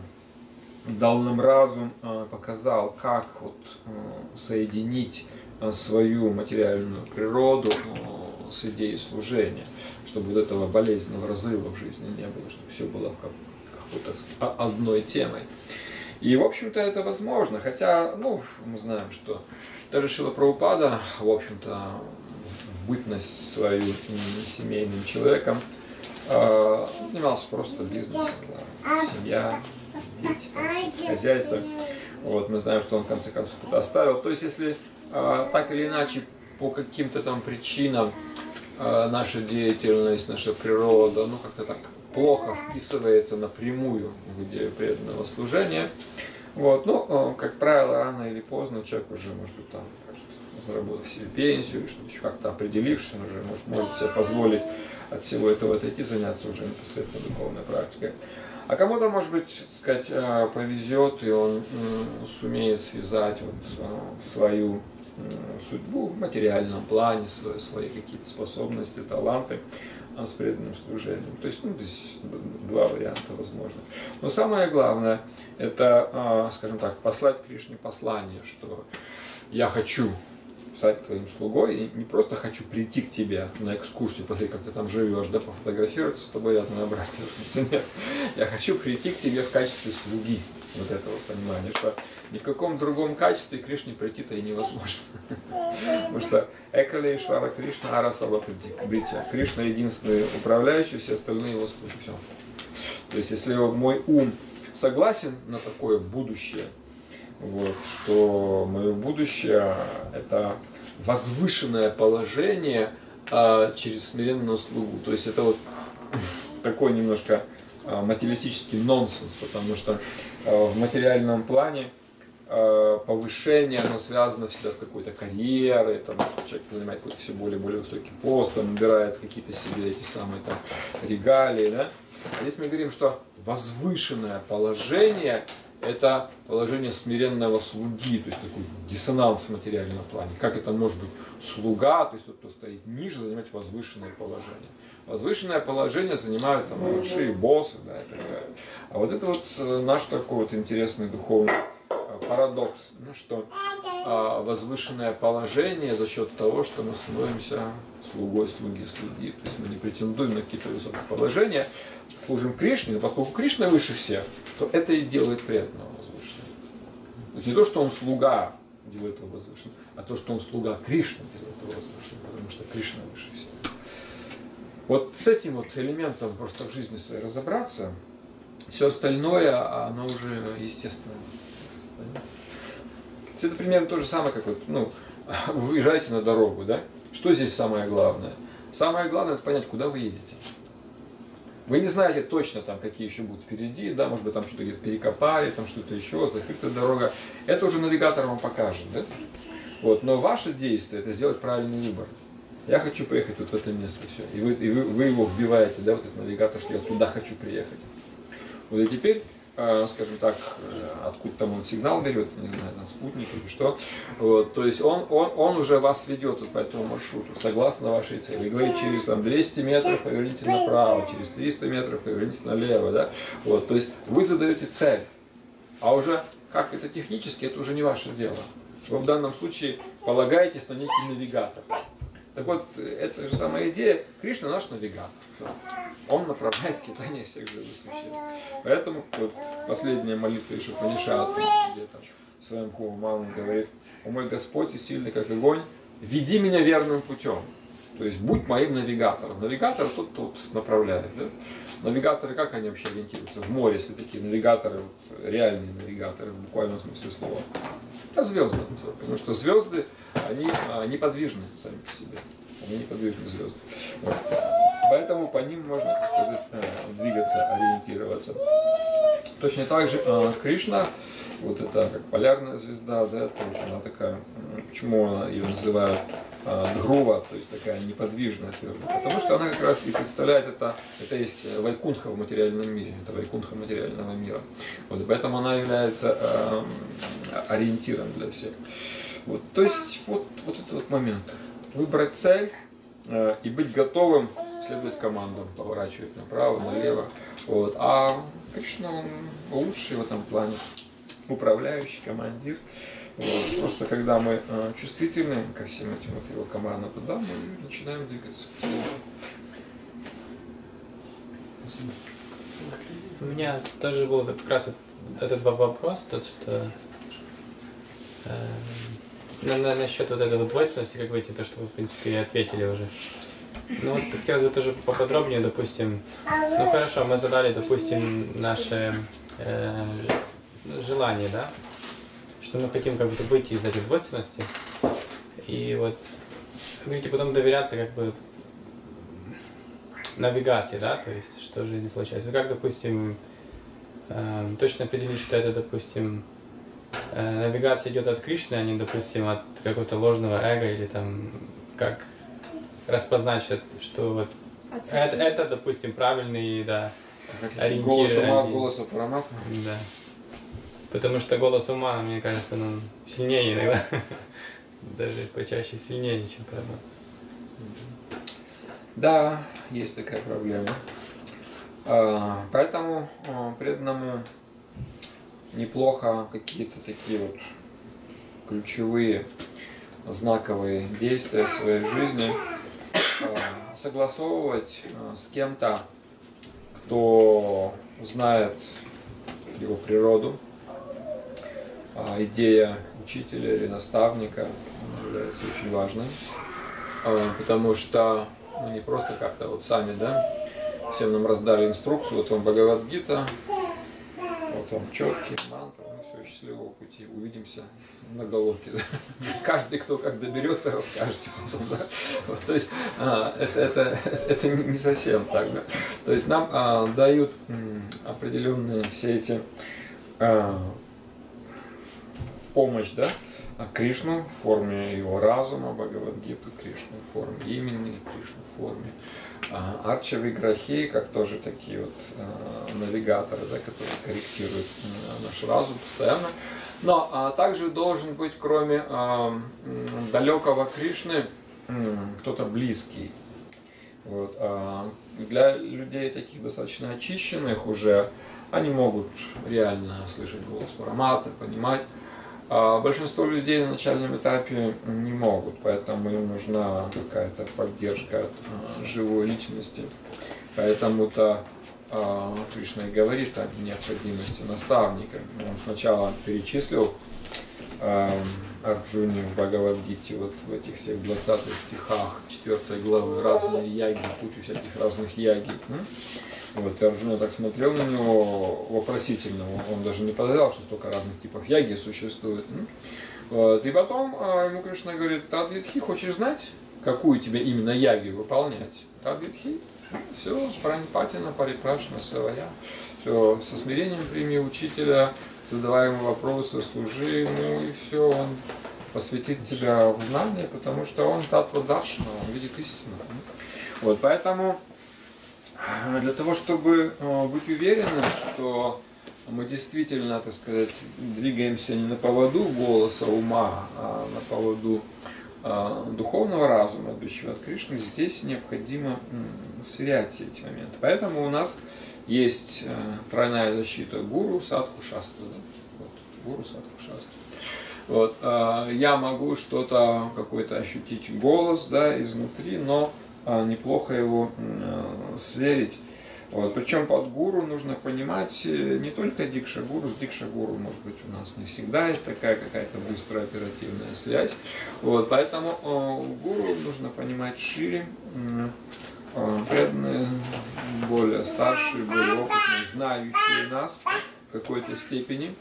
дал нам разум, э, показал, как вот, э, соединить э, свою материальную природу э, с идеей служения, чтобы вот этого болезненного разрыва в жизни не было, чтобы все было как, какой-то одной темой. И, в общем-то, это возможно, хотя, ну, мы знаем, что даже Шила Праупада, в общем-то, бытность свою семейным человеком, э, занимался просто бизнесом, да, семья, дети, там, хозяйство. Вот, мы знаем, что он в конце концов это оставил. То есть, если э, так или иначе по каким-то там причинам э, наша деятельность, наша природа, ну как-то так плохо вписывается напрямую в идею преданного служения, вот, ну, как правило, рано или поздно человек уже, может быть, там заработав себе пенсию, или что-то еще как-то определившись, он уже может, может себе позволить от всего этого отойти, заняться уже непосредственно духовной практикой. А кому-то, может быть, сказать, э, повезет, и он сумеет связать вот э, свою судьбу в материальном плане, свои, свои какие-то способности, таланты э, с преданным служением. То есть, ну, здесь два варианта возможно. Но самое главное, это, скажем так, послать Кришне послание, что я хочу стать твоим слугой и не просто хочу прийти к тебе на экскурсию, посмотреть, как ты там живешь, да, пофотографироваться с тобой, я набрать. Нет, я хочу прийти к тебе в качестве слуги. Вот этого понимания, что ни в каком другом качестве Кришне прийти-то и невозможно. Потому что Экали и Швара Кришна Арасала Бритя. Кришна единственный управляющий, все остальные его слуги. Все. То есть, если мой ум согласен на такое будущее, вот, что мое будущее – это возвышенное положение а, через смиренную слугу. То есть это вот такой немножко материалистический нонсенс, потому что а, в материальном плане а, повышение, оно связано всегда с какой-то карьерой, там, человек занимает какой-то все более более высокий пост, он набирает какие-то себе эти самые там регалии, да. А здесь мы говорим, что возвышенное положение это положение смиренного слуги, то есть такой диссонанс в материальном плане. Как это может быть слуга, то есть тот, кто стоит ниже, занимать возвышенное положение. Возвышенное положение занимают там большие боссы, да, и так далее. А вот это вот э, наш такой вот интересный духовный парадокс, ну, что а, возвышенное положение за счет того, что мы становимся слугой слуги слуги. То есть мы не претендуем на какие-то высокие положения, служим Кришне, но поскольку Кришна выше всех, то это и делает преданного возвышенным. То есть не то, что он слуга делает его возвышенным, а то, что он слуга Кришны делает его возвышенным, потому что Кришна выше всех. Вот с этим вот элементом просто в жизни своей разобраться, все остальное, оно уже естественно. Это примерно то же самое, как вот, ну, вы выезжаете на дорогу, да? Что здесь самое главное? Самое главное это понять, куда вы едете. Вы не знаете точно, там, какие еще будут впереди, да, может быть, там что-то перекопали, там что-то еще, закрытая дорога. Это уже навигатор вам покажет, да? Вот, но ваше действие это сделать правильный выбор. Я хочу поехать вот в это место, все. И вы, и вы, вы его вбиваете, да, вот этот навигатор, что я туда хочу приехать. Вот и теперь Э, скажем так, э, откуда там он сигнал берет, не знаю, там спутник или что. Вот, то есть он, он, он уже вас ведет вот по этому маршруту, согласно вашей цели. Говорит, через там, 200 метров поверните направо, через 300 метров поверните налево. Да? Вот, то есть вы задаете цель, а уже как это технически, это уже не ваше дело. Вы в данном случае полагаетесь на некий навигатор. Так вот, это же самая идея. Кришна наш навигатор. Он направляет скитание всех живых существ. Поэтому вот последняя молитва еще Панишат, где там своим Маму говорит, «О мой Господь и сильный как огонь, веди меня верным путем». То есть будь моим навигатором. Навигатор тут тут направляет. Да? Навигаторы как они вообще ориентируются? В море, если такие навигаторы, вот, реальные навигаторы в буквальном смысле слова. По звездам. Потому что звезды, они а, неподвижны сами по себе. Они неподвижны звезды. Вот. Поэтому по ним можно, так сказать, э, двигаться, ориентироваться. Точно так же э, Кришна, вот это как полярная звезда, да, она такая, почему ее называют э, Дхрува, то есть такая неподвижная твердая, потому что она как раз и представляет это, это есть Вайкунха в материальном мире, это Вайкунха материального мира. Вот, поэтому она является э, ориентиром для всех. Вот, то есть вот, вот этот вот момент. Выбрать цель э, и быть готовым следовать командам, поворачивать направо, налево. Вот. А Кришна, он лучший в этом плане, управляющий, командир. Вот. Просто когда мы э, чувствительны ко всем этим вот его командам, тогда мы начинаем двигаться. Спасибо. У меня тоже был как раз вот этот вопрос, тот, что э, на, на, насчет вот этой вот двойственности, как вы то, что вы, в принципе, ответили уже. Ну вот хотелось бы тоже поподробнее, допустим, ну хорошо, мы задали, допустим, наше э, желание, да, что мы хотим как бы выйти из этой двойственности, и вот, говорите, потом доверяться как бы навигации, да, то есть что в жизни получается. Как, допустим, э, точно определить, что это, допустим, э, навигация идет от Кришны, а не, допустим, от какого-то ложного эго или там как распознать, что вот это, это, допустим, правильный, да, ориентир. Голос ума, голос параматма. Да. Потому что голос ума, мне кажется, ну, сильнее иногда. Даже почаще сильнее, чем параматма. Да, есть такая проблема. А, поэтому а, преданному неплохо какие-то такие вот ключевые знаковые действия в своей жизни Э, согласовывать с кем-то, кто знает его природу. А идея учителя или наставника является очень важной, э, потому что мы не просто как-то вот сами, да, всем нам раздали инструкцию, вот вам Бхагавадгита, вот вам четкий мантра, счастливого пути. Увидимся на головке. Каждый, кто как доберется, расскажете потом. Да? Вот, то есть а, это, это, это не совсем так. Да? То есть нам а, дают определенные все эти а, помощь, да, а Кришну в форме его разума, Бхагавадгиту, Кришну в форме имени, Кришну в форме а, арчевые грахи, как тоже такие вот а, навигаторы, да, которые корректируют наш разум постоянно. Но а, также должен быть, кроме а, далекого Кришны, кто-то близкий. Вот, а, для людей таких достаточно очищенных уже они могут реально слышать голос Параматмы, понимать. А большинство людей на начальном этапе не могут, поэтому им нужна какая-то поддержка от а, живой личности. Поэтому-то а, Кришна и говорит о необходимости наставника. Он сначала перечислил а, Арджуне в Бхагавадгите, вот в этих всех 20 стихах 4 главы, разные яги, кучу всяких разных яги. Вот, и Арджуна так смотрел на него вопросительно, он даже не подозревал, что столько разных типов яги существует. Вот, и потом а, ему Кришна говорит, Тадвитхи, хочешь знать, какую тебе именно яги выполнять? Тадвитхи, все, пранипатина, парипрашна, савая. Все, со смирением прими учителя, задавай ему вопросы, служи ему, и все, он посвятит тебя в знание, потому что он татва даршина, он видит истину. Вот, поэтому для того, чтобы э, быть уверены, что мы действительно, так сказать, двигаемся не на поводу голоса ума, а на поводу э, духовного разума, идущего от Кришны, здесь необходимо сверять все эти моменты. Поэтому у нас есть э, тройная защита гуру, садху, шастру. Да? Вот, гуру, садху, шастру. Вот, я могу что-то, какой-то ощутить голос да, изнутри, но неплохо его э, сверить. Вот. Причем под гуру нужно понимать э, не только дикша гуру, с дикша гуру, может быть, у нас не всегда есть такая какая-то быстрая оперативная связь. Вот. Поэтому э, гуру нужно понимать шире, э, преданные, более старшие, более опытные, знающие нас в какой-то степени.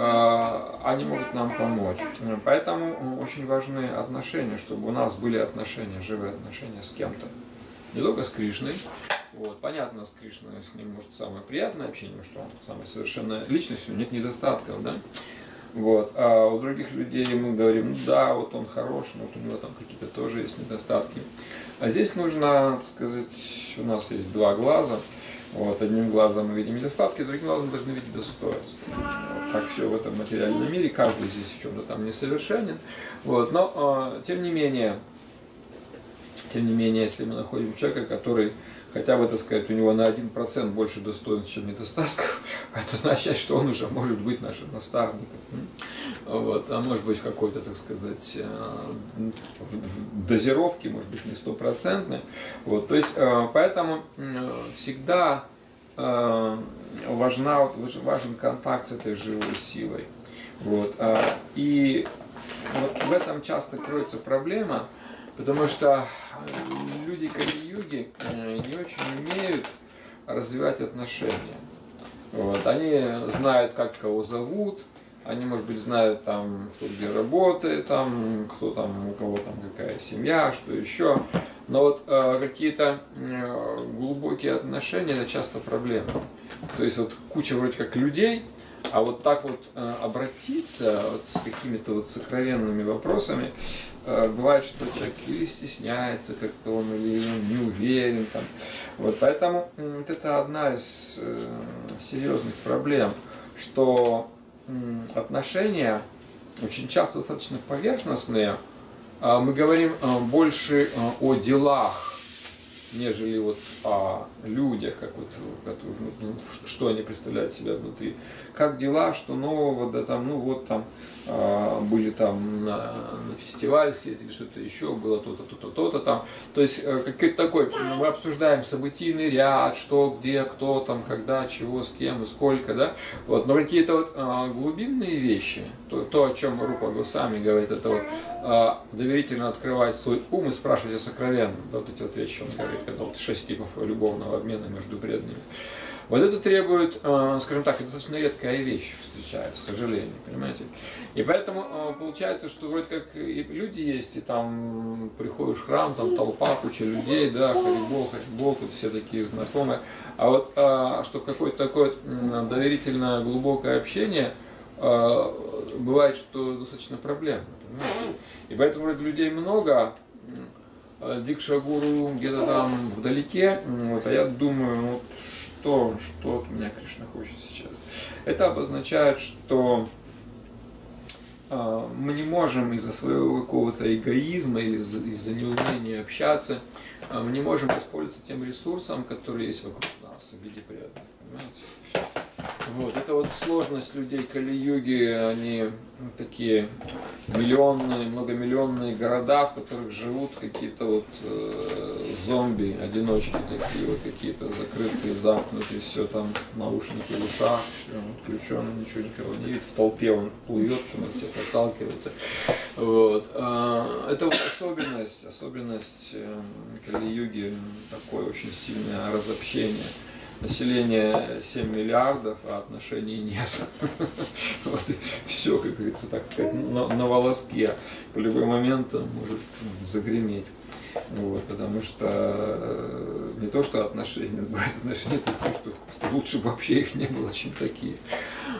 А, они могут нам помочь. Поэтому очень важны отношения, чтобы у нас были отношения, живые отношения с кем-то. Не только с Кришной. Вот. Понятно, с Кришной с ним может самое приятное общение, что он самая совершенная личность, у нет недостатков, да? Вот. А у других людей мы говорим, ну да, вот он хорош, но вот у него там какие-то тоже есть недостатки. А здесь нужно, сказать, у нас есть два глаза – вот, одним глазом мы видим недостатки, другим глазом должны видеть достоинства. Вот, так все в этом материальном мире, каждый здесь в чем-то там несовершенен. Вот, но, э, тем не менее, тем не менее, если мы находим человека, который хотя бы, так сказать, у него на 1% больше достоинств, чем недостатков, это значит, что он уже может быть нашим наставником. Вот, а может быть какой-то, так сказать, э, дозировке, может быть, не стопроцентной. Вот, то есть, э, поэтому всегда э, важна, важен контакт с этой живой силой. Вот, и вот в этом часто кроется проблема, потому что люди Кали-юги не очень умеют развивать отношения. Вот. Они знают, как кого зовут, они, может быть, знают там, кто где работает, там, кто там, у кого там какая семья, что еще. Но вот э, какие-то э, глубокие отношения это часто проблема. То есть вот куча вроде как людей, а вот так вот э, обратиться вот, с какими-то вот сокровенными вопросами, э, бывает, что человек или стесняется как-то он, или ну, не уверен. Там. Вот, поэтому э, вот это одна из э, серьезных проблем, что э, отношения очень часто достаточно поверхностные. Э, мы говорим э, больше э, о делах, нежели вот о людях, как вот, которые, ну, что они представляют себя внутри. Как дела, что нового, да там, ну вот там э, были там на, на фестивале или что-то еще, было то-то, то-то, то-то там. То есть э, какой-то такой, мы обсуждаем событийный ряд, что, где, кто там, когда, чего, с кем сколько, да. Вот, но какие-то вот э, глубинные вещи, то, то, о чем Рупа Госами говорит, это вот а, доверительно открывать свой ум и спрашивать о сокровенном. Вот эти вот вещи он говорит, это вот шесть типов любовного обмена между преданными. Вот это требует, а, скажем так, достаточно редкая вещь встречается, к сожалению, понимаете? И поэтому а, получается, что вроде как и люди есть, и там приходишь в храм, там толпа, куча людей, да, харибол, харибол, тут все такие знакомые. А вот, что какое-то такое доверительное, глубокое общение, бывает, что достаточно проблемно. И поэтому вроде людей много, Дикша Гуру где-то там вдалеке, вот, а я думаю, ну, вот что, что от меня Кришна хочет сейчас. Это обозначает, что э, мы не можем из-за своего какого-то эгоизма или из-за, из неумения общаться, э, мы не можем воспользоваться тем ресурсом, который есть вокруг нас в виде преданных. Понимаете? Вот, это вот сложность людей Кали-юги, они такие миллионные, многомиллионные города, в которых живут какие-то вот э, зомби, одиночки такие вот, какие-то закрытые, замкнутые, все там, наушники в ушах, все включено, ничего никого не видит, в толпе он плывет, там от всех. Вот. А, это вот особенность, особенность э, Кали-юги, такое очень сильное разобщение население 7 миллиардов, а отношений нет. Вот и все, как говорится, так сказать, на, на волоске. В любой момент может ну, загреметь. Вот, потому что э, не то, что отношения, бывают отношения такие, что, что лучше бы вообще их не было, чем такие.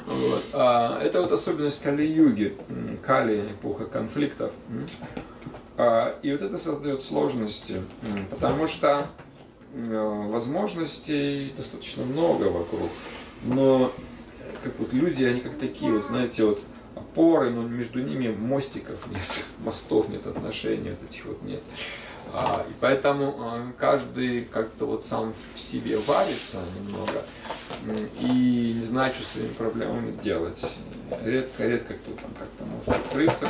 Вот. А это вот особенность Кали-юги, Кали, эпоха конфликтов. А, и вот это создает сложности, потому что возможностей достаточно много вокруг, но как вот люди, они как такие, вот знаете, вот опоры, но между ними мостиков нет, мостов нет, отношений вот этих вот нет. А, и поэтому а, каждый как-то вот сам в себе варится немного и не знает, что с своими проблемами делать. Редко-редко кто там как-то может открыться.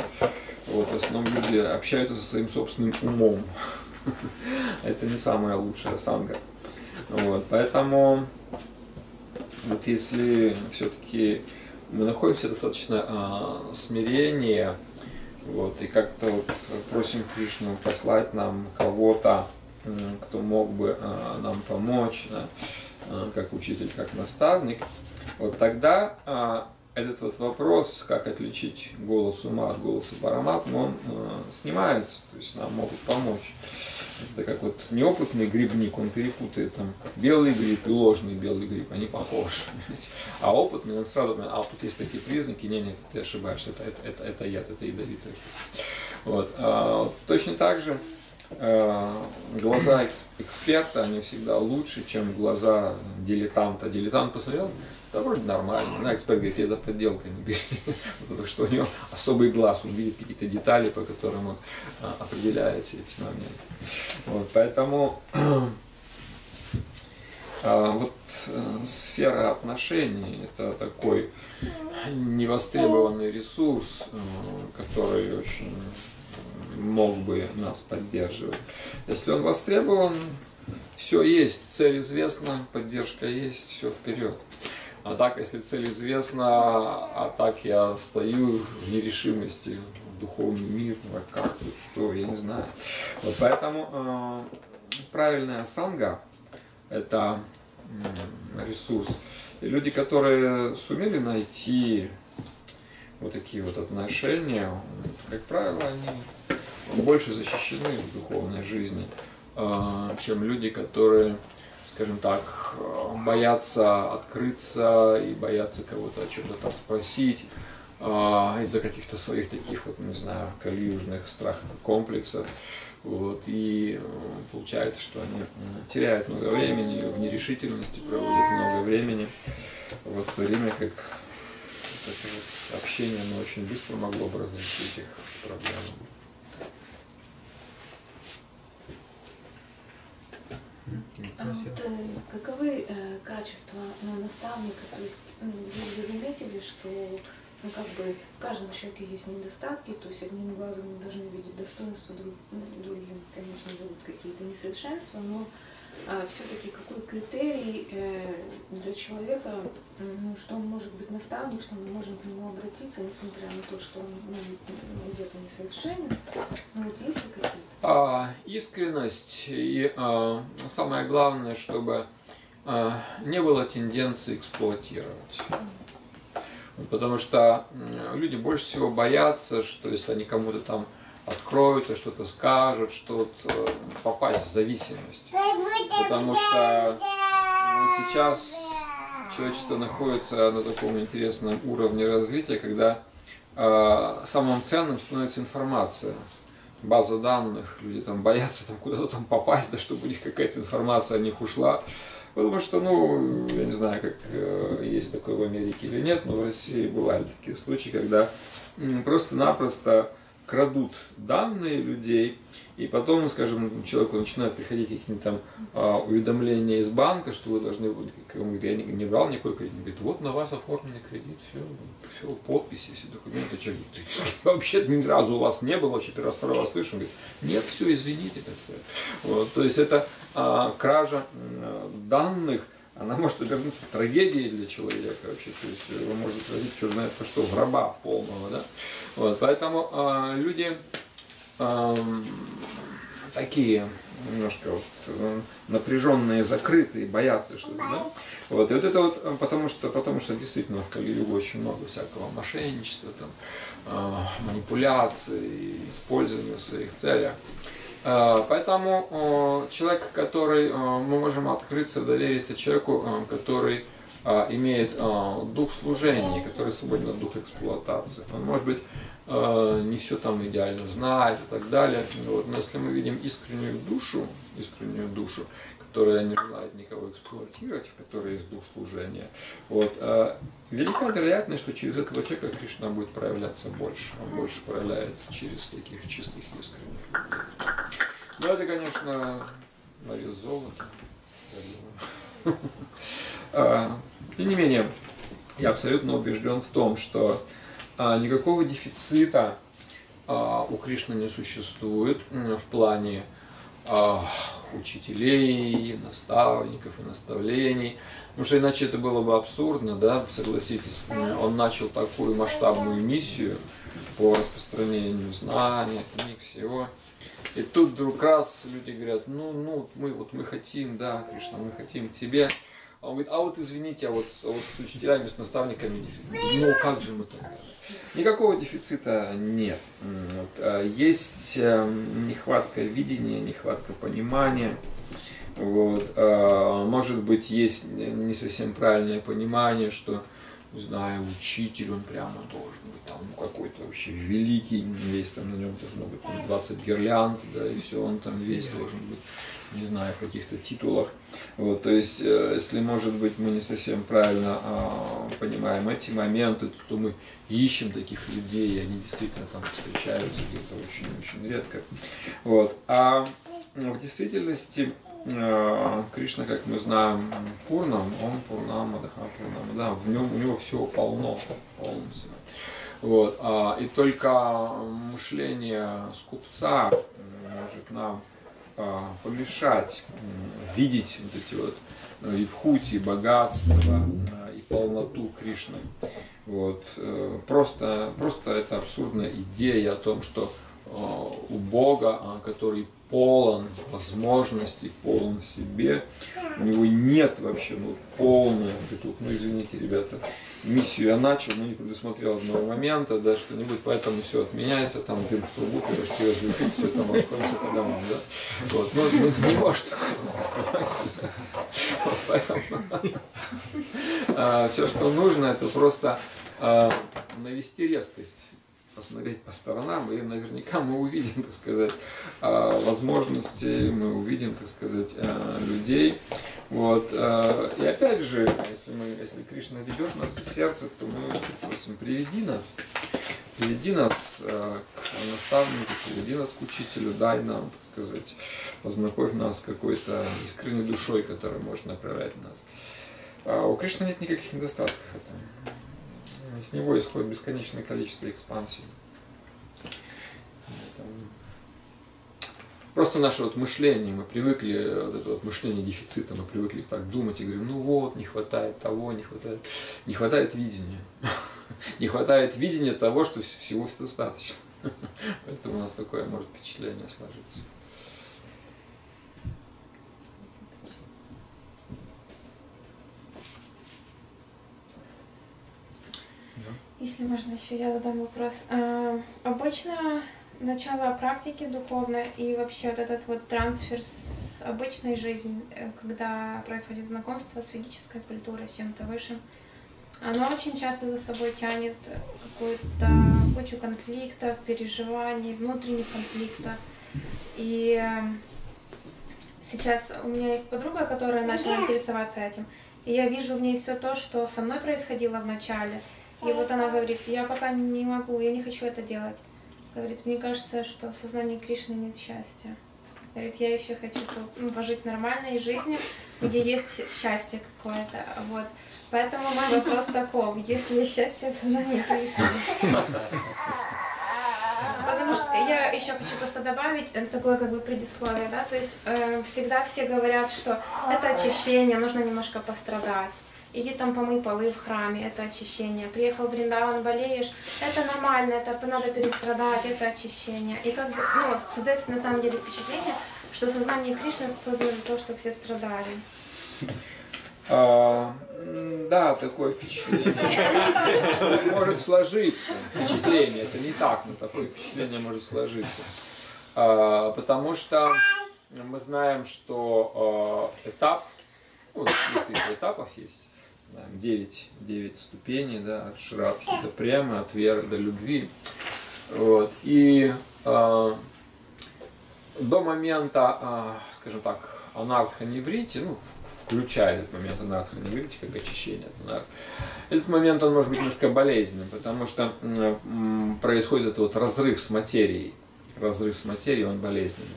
Вот, в основном люди общаются со своим собственным умом. это не самая лучшая санга. Вот, поэтому вот если все-таки мы находимся достаточно а, смирения, вот, и как-то вот просим Кришну послать нам кого-то, кто мог бы а, нам помочь, да, а, как учитель, как наставник, вот тогда а, этот вот вопрос, как отличить голос ума от голоса параматмы, он э, снимается, то есть нам могут помочь. Это как вот неопытный грибник, он перепутает там белый гриб и ложный белый гриб, они похожи. А опытный, он сразу понимает, а тут есть такие признаки, не, нет, ты ошибаешься, это, это, это, это яд, это ядовитый. Вот. А, точно так же э, глаза эксперта, они всегда лучше, чем глаза дилетанта. Дилетант посмотрел, да вроде нормально. На эксперт говорит, это подделка, не бери. Потому что у него особый глаз, он видит какие-то детали, по которым он а, определяет все эти моменты. Вот, поэтому а, вот э, сфера отношений это такой невостребованный ресурс, э, который очень мог бы нас поддерживать. Если он востребован, все есть, цель известна, поддержка есть, все вперед. А так, если цель известна, а так я стою в нерешимости, в духовный мир, ну а как тут, что, я не знаю. Вот поэтому э, правильная санга – это ресурс. И люди, которые сумели найти вот такие вот отношения, как правило, они больше защищены в духовной жизни, э, чем люди, которые скажем так, боятся открыться и боятся кого-то о чем-то там спросить а, из-за каких-то своих таких вот, не знаю, калюжных страхов и комплексов. Вот, и э, получается, что они теряют много времени, в нерешительности проводят много времени, вот, в то время как это вот общение оно очень быстро могло бы разрешить их проблемы. А вот, э, каковы э, качества ну, наставника? То есть ну, вы, заметили, что ну, как бы в каждом человеке есть недостатки, то есть одним глазом мы должны видеть достоинства, друг, ну, другим, конечно, будут какие-то несовершенства, но все-таки какой критерий э, для человека, ну, что он может быть наставник, что мы можем к нему обратиться, несмотря на то, что он ну, где-то несовершенен. Ну вот есть ли какие-то? А, искренность и а, самое главное, чтобы а, не было тенденции эксплуатировать. Потому что люди больше всего боятся, что если они кому-то там откроются, что-то скажут, что вот э, попасть в зависимость. Потому что сейчас человечество находится на таком интересном уровне развития, когда э, самым ценным становится информация. База данных, люди там боятся там куда-то там попасть, да чтобы у них какая-то информация о них ушла. Потому что, ну, я не знаю, как э, есть такое в Америке или нет, но в России бывали такие случаи, когда просто-напросто крадут данные людей, и потом, скажем, человеку начинают приходить какие-то там а, уведомления из банка, что вы должны, он говорит, я не, не брал никакой кредит, он говорит, вот на вас оформлен кредит, все, все, подписи, все документы, человек, вообще ни разу у вас не было, вообще первый раз про вас слышу, он говорит, нет, все, извините, так сказать. Вот, то есть это а, кража а, данных, она может обернуться трагедией для человека вообще, то есть его может родить, что знает, что, в раба полного, да. Вот, поэтому а, люди а, такие немножко вот э, напряженные, закрытые, боятся что-то, да? Вот, и вот это вот, э, потому что, потому что действительно в Калиюгу очень много всякого мошенничества, там, э, манипуляций, использования в своих целях. Э, поэтому э, человек, который, э, мы можем открыться, довериться человеку, который имеет дух служения, который свободен от духа эксплуатации. Он может быть не все там идеально знает и так далее. Но если мы видим искреннюю душу, искреннюю душу, которая не желает никого эксплуатировать, в есть дух служения, вот, э, велика вероятность, что через этого человека Кришна будет проявляться больше. Он больше проявляет через таких чистых искренних людей. Но это, конечно, на вес золота. Э, тем не менее, я абсолютно убежден в том, что а, никакого дефицита а, у Кришны не существует в плане учителей, наставников и наставлений. Потому что иначе это было бы абсурдно, да, согласитесь. Он начал такую масштабную миссию по распространению знаний, книг, всего. И тут вдруг раз люди говорят, ну, ну, мы вот мы хотим, да, Кришна, мы хотим к тебе. А он говорит, а вот извините, а вот, а вот с учителями, с наставниками, ну как же мы так? Никакого дефицита нет. Вот. А есть эм, нехватка видения, нехватка понимания. Вот. А, может быть, есть не совсем правильное понимание, что, не знаю, учитель, он прямо должен быть там ну, какой-то вообще великий, весь там на нем должно быть там, 20 гирлянд, да, и все, он там весь должен быть не знаю, каких-то титулах. Вот, то есть, э, если, может быть, мы не совсем правильно а, понимаем эти моменты, то мы ищем таких людей, и они действительно там встречаются где-то очень-очень редко. Вот. А в действительности э, Кришна, как мы знаем, Пурнам, он Пурнам, Адха Пурнам, да, в нем, у него всего полно, полностью. Вот. А, и только мышление скупца может нам помешать видеть вот эти вот э, и вхути, и богатство, а, и полноту Кришны. Вот. Э, просто, просто это абсурдная идея о том, что э, у Бога, а, который полон возможностей, полон себе, у него нет вообще ну, полной, ну извините, ребята, миссию я начал, но не предусмотрел одного момента, да, что-нибудь, поэтому все отменяется, там дым в трубу, пирожки разлетит, все там раскроемся по домам, да. Вот, ну, ну не может Поэтому а, все, что нужно, это просто а, навести резкость посмотреть по сторонам, и наверняка мы увидим, так сказать, а, возможности, мы увидим, так сказать, людей, вот. Э, и опять же, если, мы, если Кришна ведет нас из сердца, то мы просим, приведи нас, приведи нас к наставнику, приведи нас к учителю, дай нам, так сказать, познакомь нас с какой-то искренней душой, которая может направлять нас. А у Кришны нет никаких недостатков. Это, с него исходит бесконечное количество экспансий. Просто наше вот мышление, мы привыкли, вот это вот мышление дефицита, мы привыкли так думать и говорим, ну вот, не хватает того, не хватает, не хватает видения. Не хватает видения того, что всего достаточно. Поэтому у нас такое может впечатление сложиться. Если можно еще я задам вопрос. А, обычно начало практики духовной и вообще вот этот вот трансфер с обычной жизни, э, когда происходит знакомство с ведической культурой, с чем-то высшим, оно очень часто за собой тянет какую-то кучу конфликтов, переживаний, внутренних конфликтов. И э, сейчас у меня есть подруга, которая начала интересоваться этим. И я вижу в ней все то, что со мной происходило в начале. И вот она говорит, я пока не могу, я не хочу это делать. Говорит, мне кажется, что в сознании Кришны нет счастья. Говорит, я еще хочу ну, пожить нормальной жизнью, где есть счастье какое-то. Вот. Поэтому мой вопрос таков, есть ли счастье в сознании Кришны? Потому что я еще хочу просто добавить э, такое как бы предисловие, да, то есть э, всегда все говорят, что это очищение, нужно немножко пострадать. Иди там помой полы в храме, это очищение. Приехал в Бриндаван, болеешь, это нормально, это надо перестрадать, это очищение. И как бы, ну, создается на самом деле впечатление, что сознание Кришны создано для того, чтобы все страдали. А, да, такое впечатление может сложиться. Впечатление, это не так, но такое впечатление может сложиться. А, потому что мы знаем, что а, этап, ну, несколько этапов есть, 9, 9 ступеней, да, от шрадхи до премы, от веры до любви. Вот. И э, до момента, э, скажем так, анарха неврити, ну, включая этот момент анарха неврити, как очищение от анарха, этот момент, он может быть немножко болезненным, потому что э, происходит этот вот разрыв с материей. Разрыв с материей, он болезненный.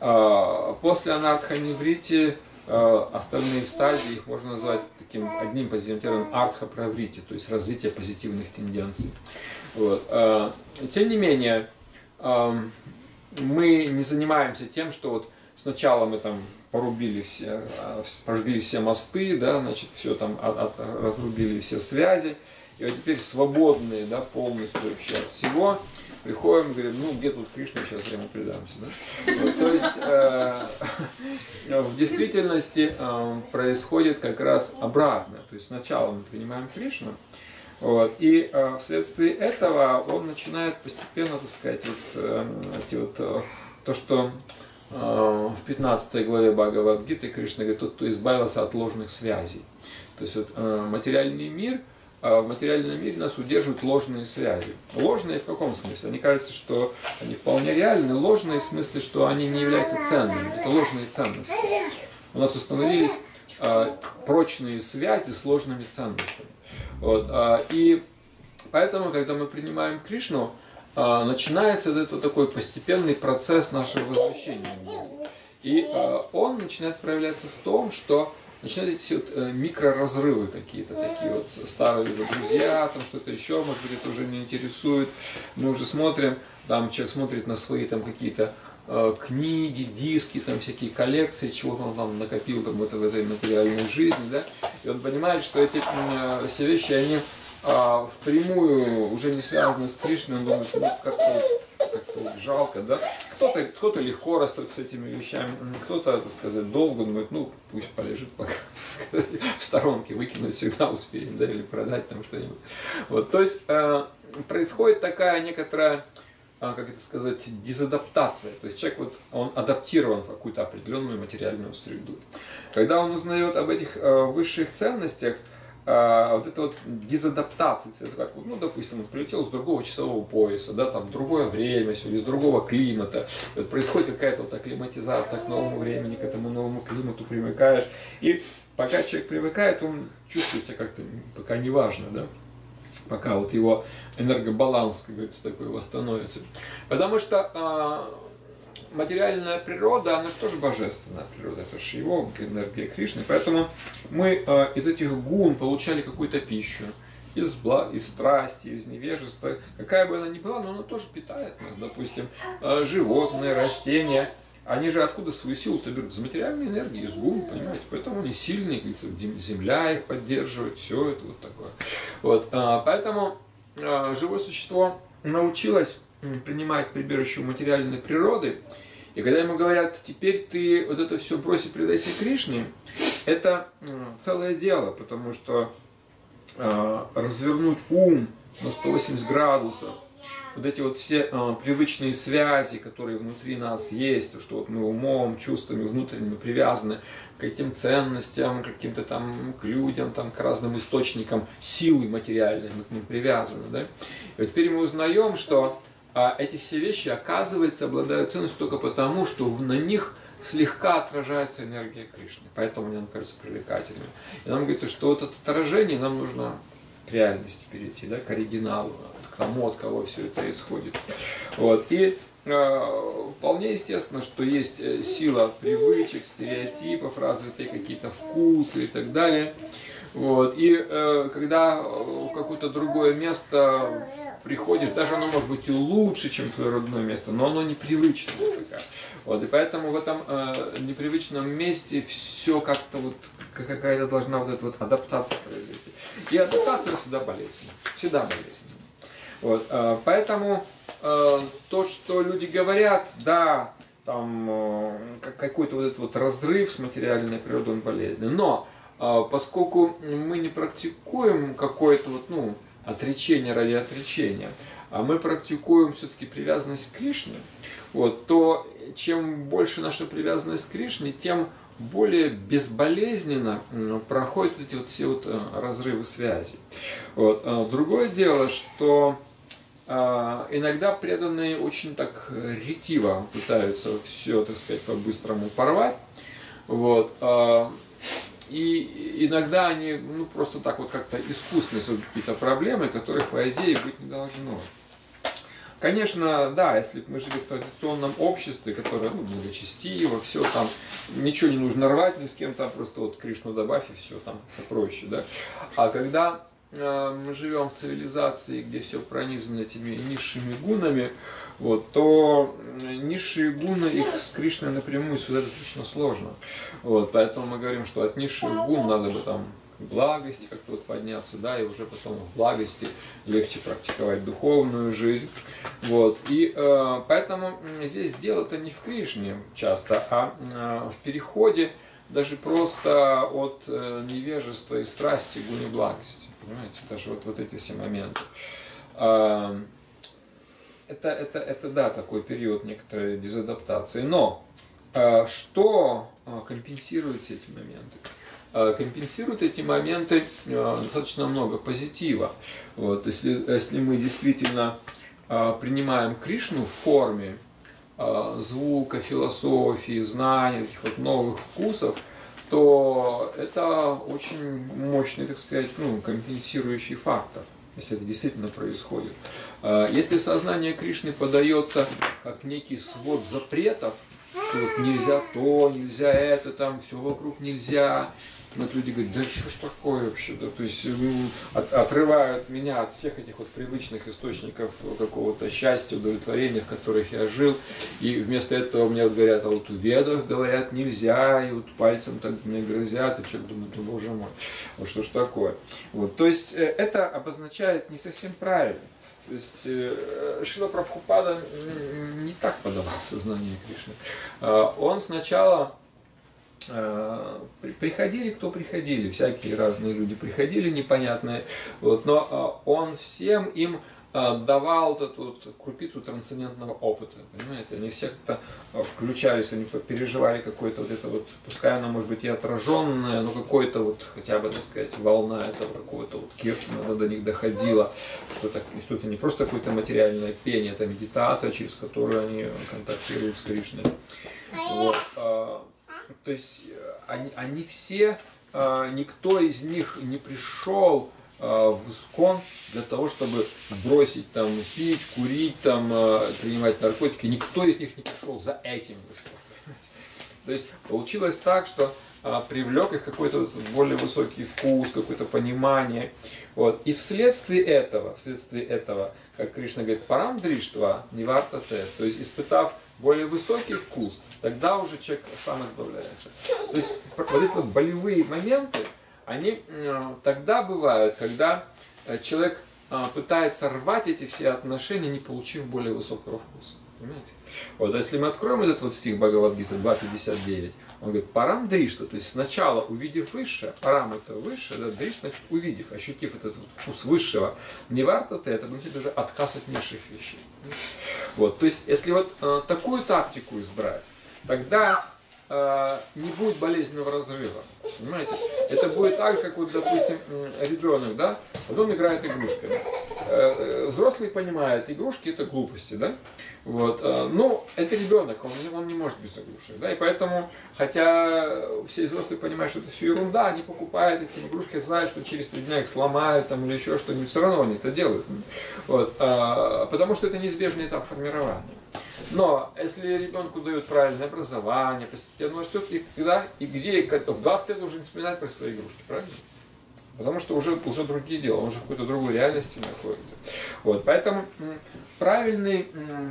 Э, после анарха неврити Э, остальные стадии, их можно назвать таким одним позитивным артха праврити, то есть развитие позитивных тенденций. Вот. Э, тем не менее, эм, мы не занимаемся тем, что вот сначала мы там порубили все, э, пожгли все мосты, да, значит, все там от, от, разрубили все связи, и вот теперь свободные, да, полностью вообще от всего, приходим говорим, ну где тут Кришна, сейчас ему предамся. Да? Вот, то есть э, в действительности э, происходит как раз обратно. То есть сначала мы принимаем Кришну, вот, и э, вследствие этого он начинает постепенно, так сказать, вот, э, эти вот, э, то, что э, в 15 главе Бхагавадгиты Кришна говорит, тот, кто избавился от ложных связей. То есть вот, э, материальный мир – в материальном мире нас удерживают ложные связи. Ложные в каком смысле? Они кажется, что они вполне реальны. Ложные в смысле, что они не являются ценными. Это ложные ценности. У нас установились а, прочные связи с ложными ценностями. Вот, а, и поэтому, когда мы принимаем Кришну, а, начинается это такой постепенный процесс нашего возвращения И а, он начинает проявляться в том, что начинают эти вот э, микроразрывы какие-то такие вот старые уже друзья, там что-то еще, может быть, это уже не интересует. Мы уже смотрим, там человек смотрит на свои там какие-то э, книги, диски, там всякие коллекции, чего он там накопил там, вот, в этой материальной жизни, да, и он понимает, что эти э, все вещи, они а, впрямую уже не связаны с Кришной, он думает, ну, как-то вот жалко, да. Кто-то кто легко растет с этими вещами, кто-то, так сказать, долго думает, ну, пусть полежит пока, сказать, в сторонке, выкинуть всегда успеем, да, или продать там что-нибудь. Вот, то есть э, происходит такая некоторая э, как это сказать, дезадаптация. То есть человек вот, он адаптирован в какую-то определенную материальную среду. Когда он узнает об этих э, высших ценностях, а, вот это вот дезадаптация, это как, ну, допустим, он прилетел с другого часового пояса, да, там другое время, или с другого климата, вот происходит какая-то вот акклиматизация к новому времени, к этому новому климату привыкаешь, и пока человек привыкает, он чувствует себя как-то пока неважно, да, пока вот его энергобаланс, как говорится, такой восстановится. Потому что а, материальная природа, она же тоже божественная природа, это же его энергия Кришны. Поэтому мы э, из этих гун получали какую-то пищу, из, бла, из страсти, из невежества, какая бы она ни была, но она тоже питает нас, допустим, э, животные, растения. Они же откуда свою силу-то берут? Из материальной энергии, из гун, понимаете? Поэтому они сильные, земля их поддерживает, все это вот такое. Вот, э, поэтому э, живое существо научилось принимать прибежище материальной природы, и когда ему говорят, теперь ты вот это все брось и предайся Кришне, это целое дело, потому что э, развернуть ум на 180 градусов, вот эти вот все э, привычные связи, которые внутри нас есть, то, что вот мы умом, чувствами внутренними привязаны к этим ценностям, к каким-то там к людям, там, к разным источникам силы материальной, мы к ним привязаны. Да? И вот теперь мы узнаем, что а эти все вещи, оказывается, обладают ценностью только потому, что на них слегка отражается энергия Кришны. Поэтому мне он кажется привлекательным. И нам говорится, что вот это отражение нам нужно к реальности перейти, да, к оригиналу, к тому, от кого все это исходит. Вот. И э, вполне естественно, что есть э, сила привычек, стереотипов, развитые какие-то вкусы и так далее. Вот. И э, когда в какое-то другое место приходишь, даже оно может быть и лучше, чем твое родное место, но оно непривычное. Пока. Вот. И поэтому в этом э, непривычном месте все как-то вот какая-то должна вот эта вот адаптация произойти. И адаптация всегда болезненна. Всегда болезненна. Вот, э, поэтому э, то, что люди говорят, да, там э, какой-то вот этот вот разрыв с материальной природой он болезненный. Но поскольку мы не практикуем какое-то вот, ну, отречение ради отречения, а мы практикуем все-таки привязанность к Кришне, вот, то чем больше наша привязанность к Кришне, тем более безболезненно проходят эти вот все вот разрывы связи. Вот. Другое дело, что а, иногда преданные очень так ретиво пытаются все, так сказать, по-быстрому порвать. Вот. И иногда они ну, просто так вот как-то искусственно создают какие-то проблемы, которых, по идее, быть не должно. Конечно, да, если бы мы жили в традиционном обществе, которое ну, благочестиво, все там, ничего не нужно рвать ни с кем, там просто вот Кришну добавь и все, там проще, да. А когда мы живем в цивилизации, где все пронизано этими низшими гунами, вот, то низшие гуны, их с Кришной напрямую связать достаточно сложно. Вот, поэтому мы говорим, что от низших гун надо бы там благости как-то вот подняться, да, и уже потом в благости легче практиковать духовную жизнь. Вот. И э, поэтому здесь дело-то не в Кришне часто, а э, в переходе даже просто от э, невежества и страсти к гуне благости. Понимаете, даже вот, вот эти все моменты. А, это, это, это, да, такой период некоторой дезадаптации. Но а, что а, компенсирует эти моменты? компенсируют эти моменты достаточно много позитива. Вот, если, если мы действительно принимаем Кришну в форме звука, философии, знаний, вот новых вкусов – то это очень мощный, так сказать, ну, компенсирующий фактор, если это действительно происходит. А, если сознание Кришны подается как некий свод запретов, что вот нельзя то, нельзя это, там все вокруг нельзя, вот люди говорят, да что ж такое вообще, да, то есть от, отрывают меня от всех этих вот привычных источников какого-то счастья, удовлетворения, в которых я жил, и вместо этого мне говорят, а вот в ведах говорят нельзя, и вот пальцем так мне грозят, и человек думает, ну боже мой, вот что ж такое. Вот, то есть э, это обозначает не совсем правильно. То есть э, Шила Прабхупада не так подавал сознание Кришны. А, он сначала приходили, кто приходили, всякие разные люди приходили непонятные, вот, но э, он всем им э, давал вот эту вот крупицу трансцендентного опыта, понимаете, они все как-то включались, они переживали какое-то вот это вот, пускай оно может быть и отраженное, но какое-то вот хотя бы, так сказать, волна этого какого-то вот киртана до них доходила, что так, что это не просто какое-то материальное пение, это медитация, через которую они контактируют с Кришной. Вот. То есть э, они, они все, э, никто из них не пришел э, в искон для того, чтобы бросить там пить, курить, там, принимать наркотики. Никто из них не пришел за этим. То есть получилось так, что привлек их какой-то более высокий вкус, какое-то понимание. Вот. И вследствие этого, вследствие этого, как Кришна говорит, парам дриштва, не варта те, то есть испытав более высокий вкус, тогда уже человек сам избавляется. То есть вот эти вот болевые моменты, они тогда бывают, когда э, человек а, пытается рвать эти все отношения, не получив более высокого вкуса. Понимаете? Вот, а если мы откроем этот вот стих Бхагавадгиты 2.59, он говорит, парам дришта, то есть сначала увидев высшее, парам это высшее, да, дриш, значит увидев, ощутив этот вот вкус высшего, не варто ты, это будет уже отказ от низших вещей. Вот, то есть, если вот э, такую тактику избрать, тогда не будет болезненного разрыва. Понимаете? Это будет так, как вот, допустим, ребенок, да, вот он играет игрушками. Э, э, взрослый понимает, игрушки это глупости, да? Вот. Э, но это ребенок, он, он не может без игрушек, да, и поэтому, хотя все взрослые понимают, что это все ерунда, они покупают эти игрушки, знают, что через три дня их сломают там, или еще что-нибудь, все равно они это делают. Вот. Потому что это неизбежный этап формирования. Но если ребенку дают правильное образование, постепенно растет, и когда, и где, и в 20 лет уже не вспоминает про свои игрушки, правильно? Потому что уже, уже другие дела, он уже в какой-то другой реальности находится. Вот, поэтому правильный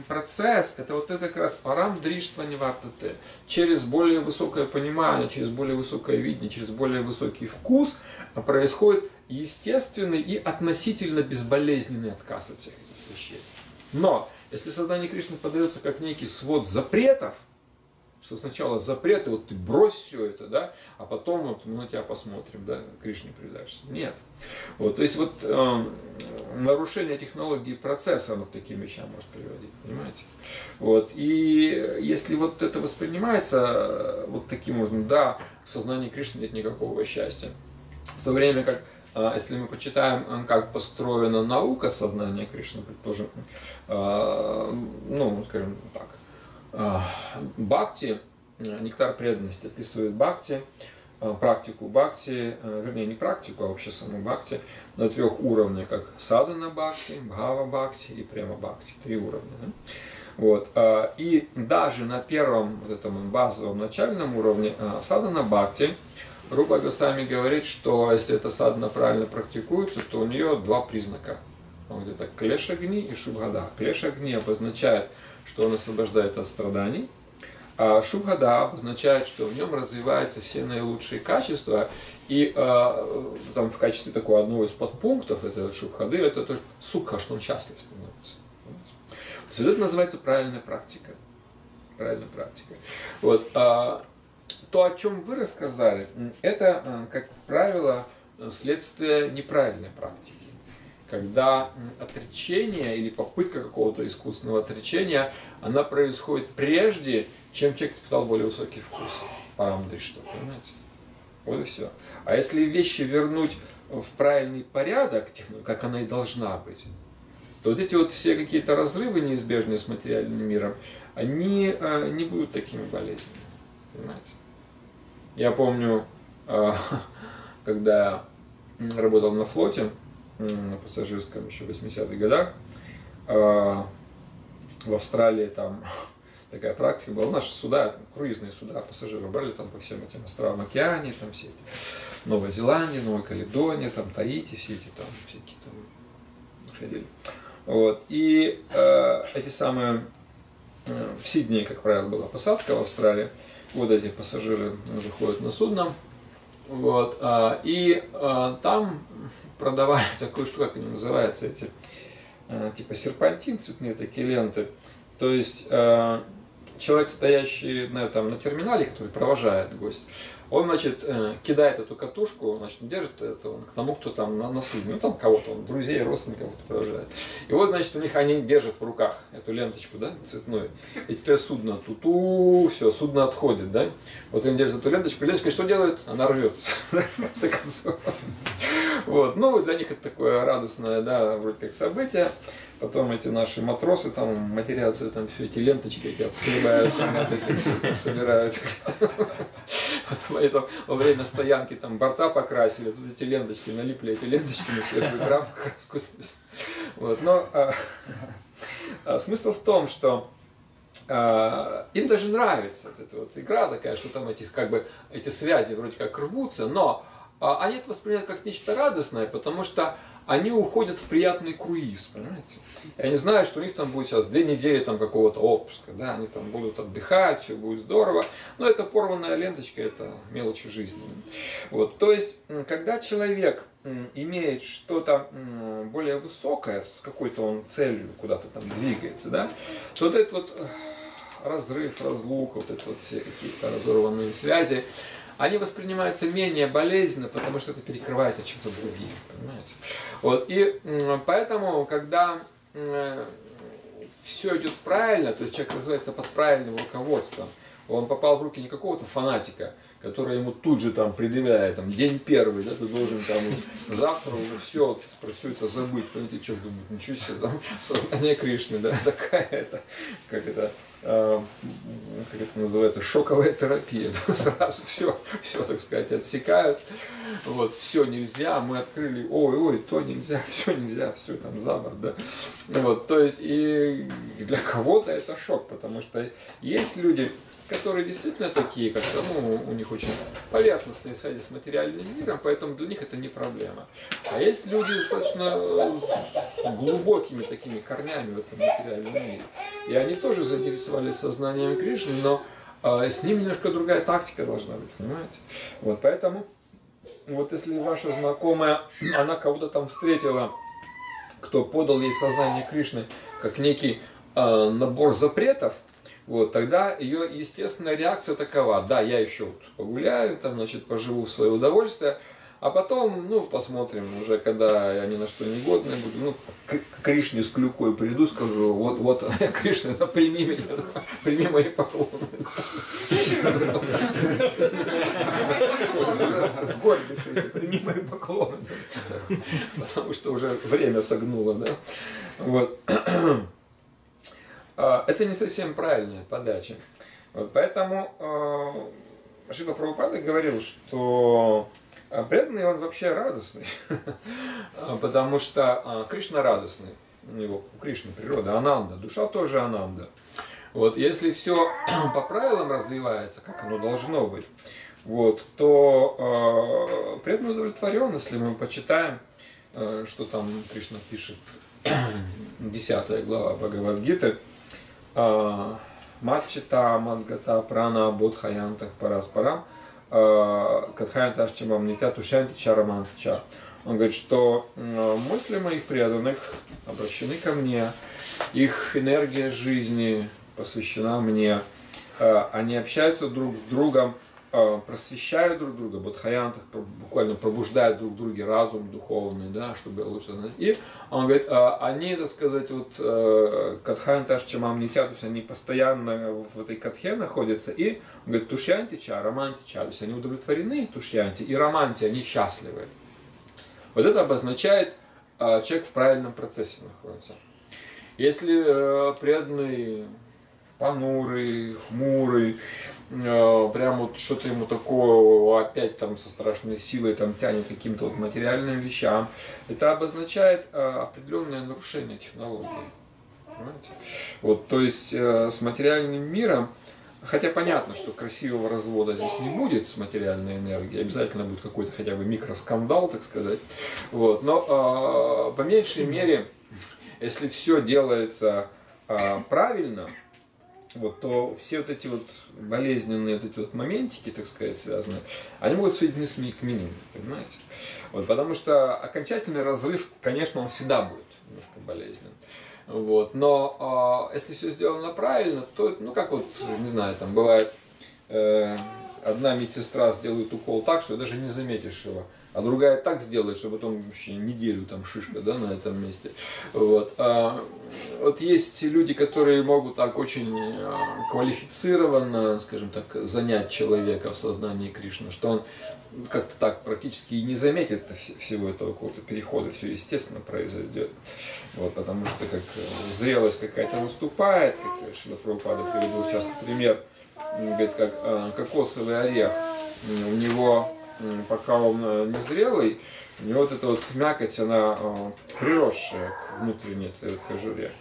процесс, это вот это как раз парам дриштва невартате. Через более высокое понимание, через более высокое видение, через более высокий вкус происходит естественный и относительно безболезненный отказ от всех этих вещей. Но если сознание Кришны подается как некий свод запретов, что сначала запреты, вот ты брось все это, да, а потом вот мы на тебя посмотрим, да, Кришне предашься. Нет. Вот, то есть вот э, нарушение технологии процесса, оно к таким вещам может приводить, понимаете? Вот, и если вот это воспринимается э, вот таким образом, да, в сознании Кришны нет никакого счастья. В то время как если мы почитаем, как построена наука сознания Кришны, предположим, а, ну, скажем так, а, Бхакти, э, нектар преданности описывает Бхакти, практику Бхакти, э, вернее не практику, а вообще саму Бхакти, на трех уровнях, как Садана Бхакти, Бхава Бхакти и Према Бхакти, три уровня. Да? Вот. И даже на первом вот этом базовом начальном уровне Садана Бхакти – Руба Госвами говорит, что если эта садхана правильно практикуется, то у нее два признака. Он говорит, это клешагни и шубхада. Клешагни обозначает, что он освобождает от страданий, а шубхада обозначает, что в нем развиваются все наилучшие качества, и э, там в качестве такого одного из подпунктов этого шубхады, это то, сукха, что он счастлив становится. То есть это называется правильная практика. Правильная практика. Вот, а, то, о чем вы рассказали, это, э, как правило, следствие неправильной практики. Когда отречение или попытка какого-то искусственного отречения, она происходит прежде, чем человек испытал более высокий вкус. Парамдри что, понимаете? Вот и все. А если вещи вернуть в правильный порядок, как она и должна быть, то вот эти вот все какие-то разрывы неизбежные с материальным миром, они э, не будут такими болезнями. Понимаете? Я помню, а, когда работал на флоте, на пассажирском еще в 80-х годах, а, в Австралии там такая практика была. Наши суда, круизные суда, пассажиры брали там по всем этим островам океане, там все эти Новая Зеландия, Новая Каледония, там Таити, все эти там всякие там ходили. Вот. И э, эти самые э, в Сиднее, как правило, была посадка в Австралии вот эти пассажиры заходят на судно, вот, а, и а, там продавали такую штуку, как они называются, эти а, типа серпантин, цветные такие ленты. То есть человек, стоящий на, там, на терминале, который провожает гость, он, значит, э, кидает эту катушку, значит, держит это он, к тому, кто там на, судне, ну там кого-то, он друзей, родственников провожает. И вот, значит, у них они держат в руках эту ленточку, да, цветную. И теперь судно туту, все, судно отходит, да. Вот они держат эту ленточку, ленточка что делает? Она рвется, в конце концов. Вот, ну, для них это такое радостное, да, вроде как событие. Потом эти наши матросы там матерятся, там все эти ленточки эти отскребают, собирают. Там во время стоянки там борта покрасили, тут эти ленточки, налипли эти ленточки на светлый экран, Вот, но а, а, смысл в том, что а, им даже нравится вот эта вот игра такая, что там эти как бы эти связи вроде как рвутся, но а, они это воспринимают как нечто радостное, потому что они уходят в приятный круиз, понимаете? И они знают, что у них там будет сейчас две недели там какого-то отпуска, да, они там будут отдыхать, все будет здорово, но это порванная ленточка, это мелочи жизни. Вот, то есть, когда человек имеет что-то более высокое, с какой-то он целью куда-то там двигается, да, то вот этот вот э, разрыв, разлука, вот это вот все какие-то разорванные связи, они воспринимаются менее болезненно, потому что это перекрывает чем-то другим, понимаете? Вот, и поэтому, когда все идет правильно, то есть человек развивается под правильным руководством, он попал в руки не какого-то фанатика, который ему тут же там предъявляет, там, день первый, да, ты должен там завтра уже все, про все это забыть. Понимаете, что думают, ничего себе, там, сознание Кришны, да, такая это, как это, э, как это называется, шоковая терапия. Да, сразу все, все, так сказать, отсекают. Вот, все нельзя, мы открыли, ой, ой, то нельзя, все нельзя, все там за борт, да. Вот, то есть, и для кого-то это шок, потому что есть люди, которые действительно такие, как ну, у них очень поверхностные связи с материальным миром, поэтому для них это не проблема. А есть люди достаточно с глубокими такими корнями в этом материальном мире. И они тоже заинтересовались сознанием Кришны, но э, с ним немножко другая тактика должна быть, понимаете? Вот поэтому, вот если ваша знакомая, она кого-то там встретила, кто подал ей сознание Кришны как некий э, набор запретов, вот, тогда ее естественная реакция такова, да, я еще вот погуляю, там, значит, поживу в свое удовольствие, а потом, ну, посмотрим, уже когда я ни на что не годный буду, ну, к Кришне с клюкой приду, скажу, вот, вот, Кришна, да, прими меня, прими мои поклоны. С гордостью, прими мои поклоны. Потому что уже время согнуло, да. Вот. А, это не совсем правильная подача. Вот поэтому э, Шила Прабхупада говорил, что преданный он вообще радостный, потому что Кришна радостный, у него у Кришны природа Ананда, душа тоже Ананда. Вот, если все по правилам развивается, как оно должно быть, вот, то э, преданный удовлетворен, если мы почитаем, э, что там Кришна пишет, 10 глава Бхагавадгиты, Матчита, Мадгата, Прана, Бодхаянтах, Параспарам, Катхаянташ Чимам Нитя, Тушанти, Чарамантча. Он говорит, что мысли моих преданных обращены ко мне, их энергия жизни посвящена мне, они общаются друг с другом. а, просвещают друг друга, бодхаянтах буквально пробуждают друг друге разум духовный, да, чтобы лучше знать. И он говорит, а, они, так сказать, вот э, катхаянташ чамам нитя, то есть они постоянно в этой катхе находятся, и он говорит, тушьянти ча, романти ча, то есть они удовлетворены, тушьянти, и романти, они счастливы. Вот это обозначает, а, человек в правильном процессе находится. Если э, преданный, понурый, хмурый, Э, прям вот что-то ему такое опять там со страшной силой там тянет каким-то вот материальным вещам, это обозначает э, определенное нарушение технологии. Понимаете? Вот, то есть э, с материальным миром, хотя понятно, что красивого развода здесь не будет с материальной энергией, обязательно будет какой-то хотя бы микроскандал, так сказать. Вот, но по меньшей мере, если все делается правильно, вот, то все вот эти вот болезненные вот эти вот моментики, так сказать, связанные, они сводить СМИ к минимуму, понимаете? Вот, потому что окончательный разрыв, конечно, он всегда будет немножко болезненным. Вот, но э, если все сделано правильно, то, ну как вот, не знаю, там бывает, э, одна медсестра сделает укол так, что даже не заметишь его а другая так сделает, что потом вообще неделю там шишка да, на этом месте. Вот. А, вот есть люди, которые могут так очень а, квалифицированно, скажем так, занять человека в сознании Кришны, что он как-то так практически и не заметит всего этого какого-то перехода, все естественно произойдет. Вот, потому что как зрелость какая-то наступает, как Шила Прабхупада приводил часто пример, говорит, как а, кокосовый орех, у него пока он э, незрелый, у него вот эта вот мякоть, она э, приросшая к внутренней этой кожуре.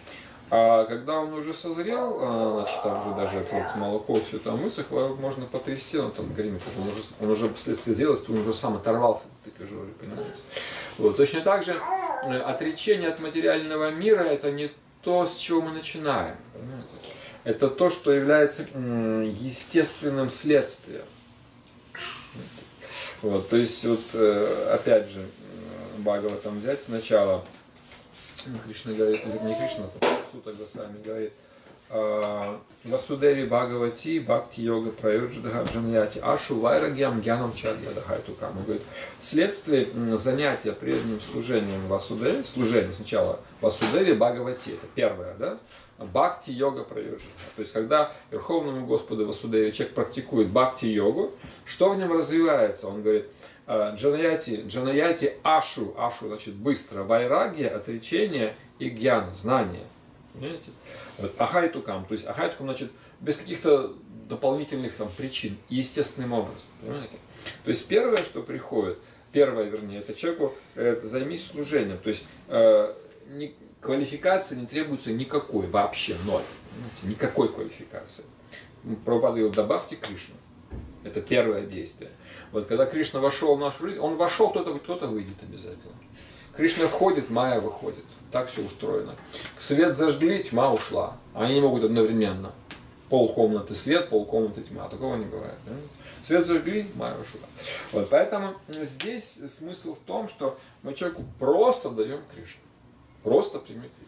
А когда он уже созрел, э, значит, там уже даже это вот молоко все там высохло, можно потрясти, он там гремит, он уже, он уже вследствие зрелости, он уже сам оторвался от этой кожуры, понимаете. Вот. Точно так же отречение от материального мира это не то, с чего мы начинаем. Понимаете? Это то, что является естественным следствием. Вот, то есть, вот, э, опять же, Бхагава там взять сначала, Кришна говорит, не Кришна, а Сута Госвами говорит, Васудеви Бхагавати, Бхакти Йога Прайоджадаха Джаньяти, Ашу Вайрагьям Гьянам Чадьядахайтукам. Он говорит, вследствие занятия преданным служением Васудеви, служение сначала Васудеви Бхагавати, это первое, да, Бхакти йога Прайоджадаха. То есть, когда Верховному Господу Васудеви человек практикует бхакти йогу, что в нем развивается? Он говорит, «А, Джанаяти, Джанаяти Ашу, Ашу значит быстро, Вайрагия, отречение и Гьян, знание. Понимаете? Вот, ахайтукам, то есть ахайтукам, значит, без каких-то дополнительных там, причин, естественным образом. Понимаете? То есть первое, что приходит, первое, вернее, это человеку это займись служением. То есть э, не, квалификации не требуется никакой, вообще ноль. Понимаете? Никакой квалификации. Прабхупада говорил, добавьте Кришну. Это первое действие. Вот когда Кришна вошел в нашу жизнь, он вошел, кто-то кто выйдет обязательно. Кришна входит, Майя выходит. Так все устроено. Свет зажгли, тьма ушла. Они не могут одновременно. Пол комнаты свет, пол комнаты тьма. Такого не бывает. Да? Свет зажгли, Майя ушла. Вот, поэтому здесь смысл в том, что мы человеку просто даем Кришну. Просто прими Кришну.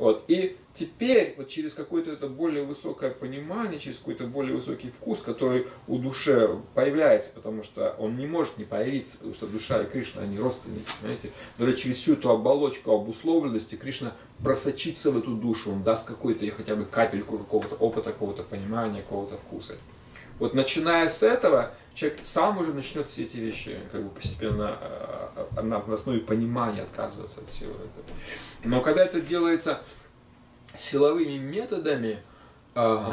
Вот. И теперь вот через какое-то это более высокое понимание, через какой-то более высокий вкус, который у души появляется, потому что он не может не появиться, потому что душа и Кришна, они родственники, понимаете? Даже через всю эту оболочку обусловленности Кришна просочится в эту душу, он даст какой-то и хотя бы капельку какого-то опыта, какого-то понимания, какого-то вкуса. Вот начиная с этого, человек сам уже начнет все эти вещи как бы постепенно э, на, на основе понимания отказываться от всего этого. Но когда это делается силовыми методами, а,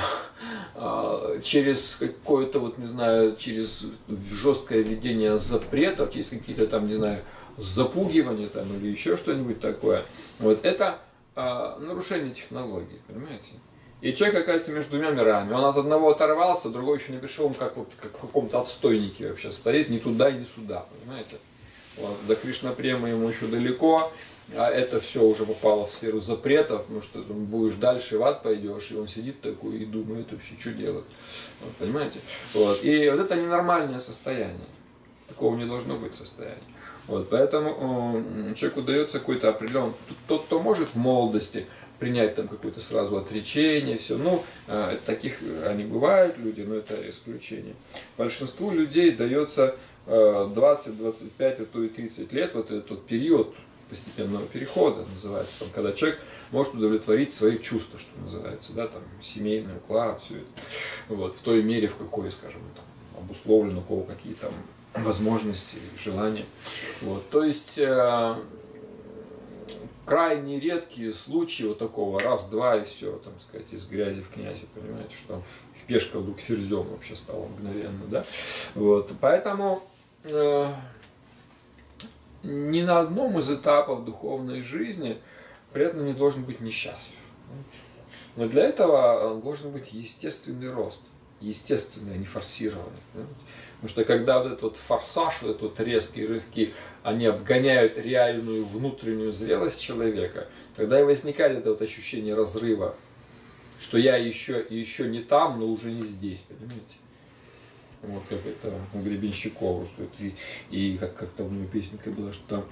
а, через какое-то, вот не знаю, через жесткое введение запретов, через какие-то там, не знаю, запугивания там или еще что-нибудь такое, вот это а, нарушение технологии, понимаете? И человек оказывается между двумя мирами. Он от одного оторвался, другой еще не пришел, он как, вот, как в каком-то отстойнике вообще стоит, ни туда ни сюда, понимаете? Вот, до Кришна Према ему еще далеко, а это все уже попало в сферу запретов, потому что там, будешь дальше в ад пойдешь, и он сидит такой и думает вообще, что делать. Вот, понимаете? Вот. И вот это ненормальное состояние. Такого не должно быть состояния. Вот, поэтому э, человеку дается какой-то определенный... Тот, кто может в молодости принять там какое-то сразу отречение, все. Ну, э, таких они бывают, люди, но это исключение. Большинству людей дается 20, 25, а то и 30 лет, вот этот период постепенного перехода называется, там, когда человек может удовлетворить свои чувства, что называется, да, там, семейный уклад, все это, вот, в той мере, в какой, скажем, там, обусловлено у кого какие там возможности, желания. Вот, то есть э, крайне редкие случаи вот такого раз-два и все, там сказать, из грязи в князи, понимаете, что пешка вдруг ферзем вообще стало мгновенно, да, вот, поэтому э, ни на одном из этапов духовной жизни преданный не должен быть несчастлив. Но для этого должен быть естественный рост, естественный, а не форсированный. Потому что когда вот этот вот форсаж, вот этот вот резкие рывки, они обгоняют реальную внутреннюю зрелость человека, тогда и возникает это вот ощущение разрыва, что я еще, еще не там, но уже не здесь, понимаете? Вот как это у Гребенщикова, что это и, и как как-то у него песенка была, что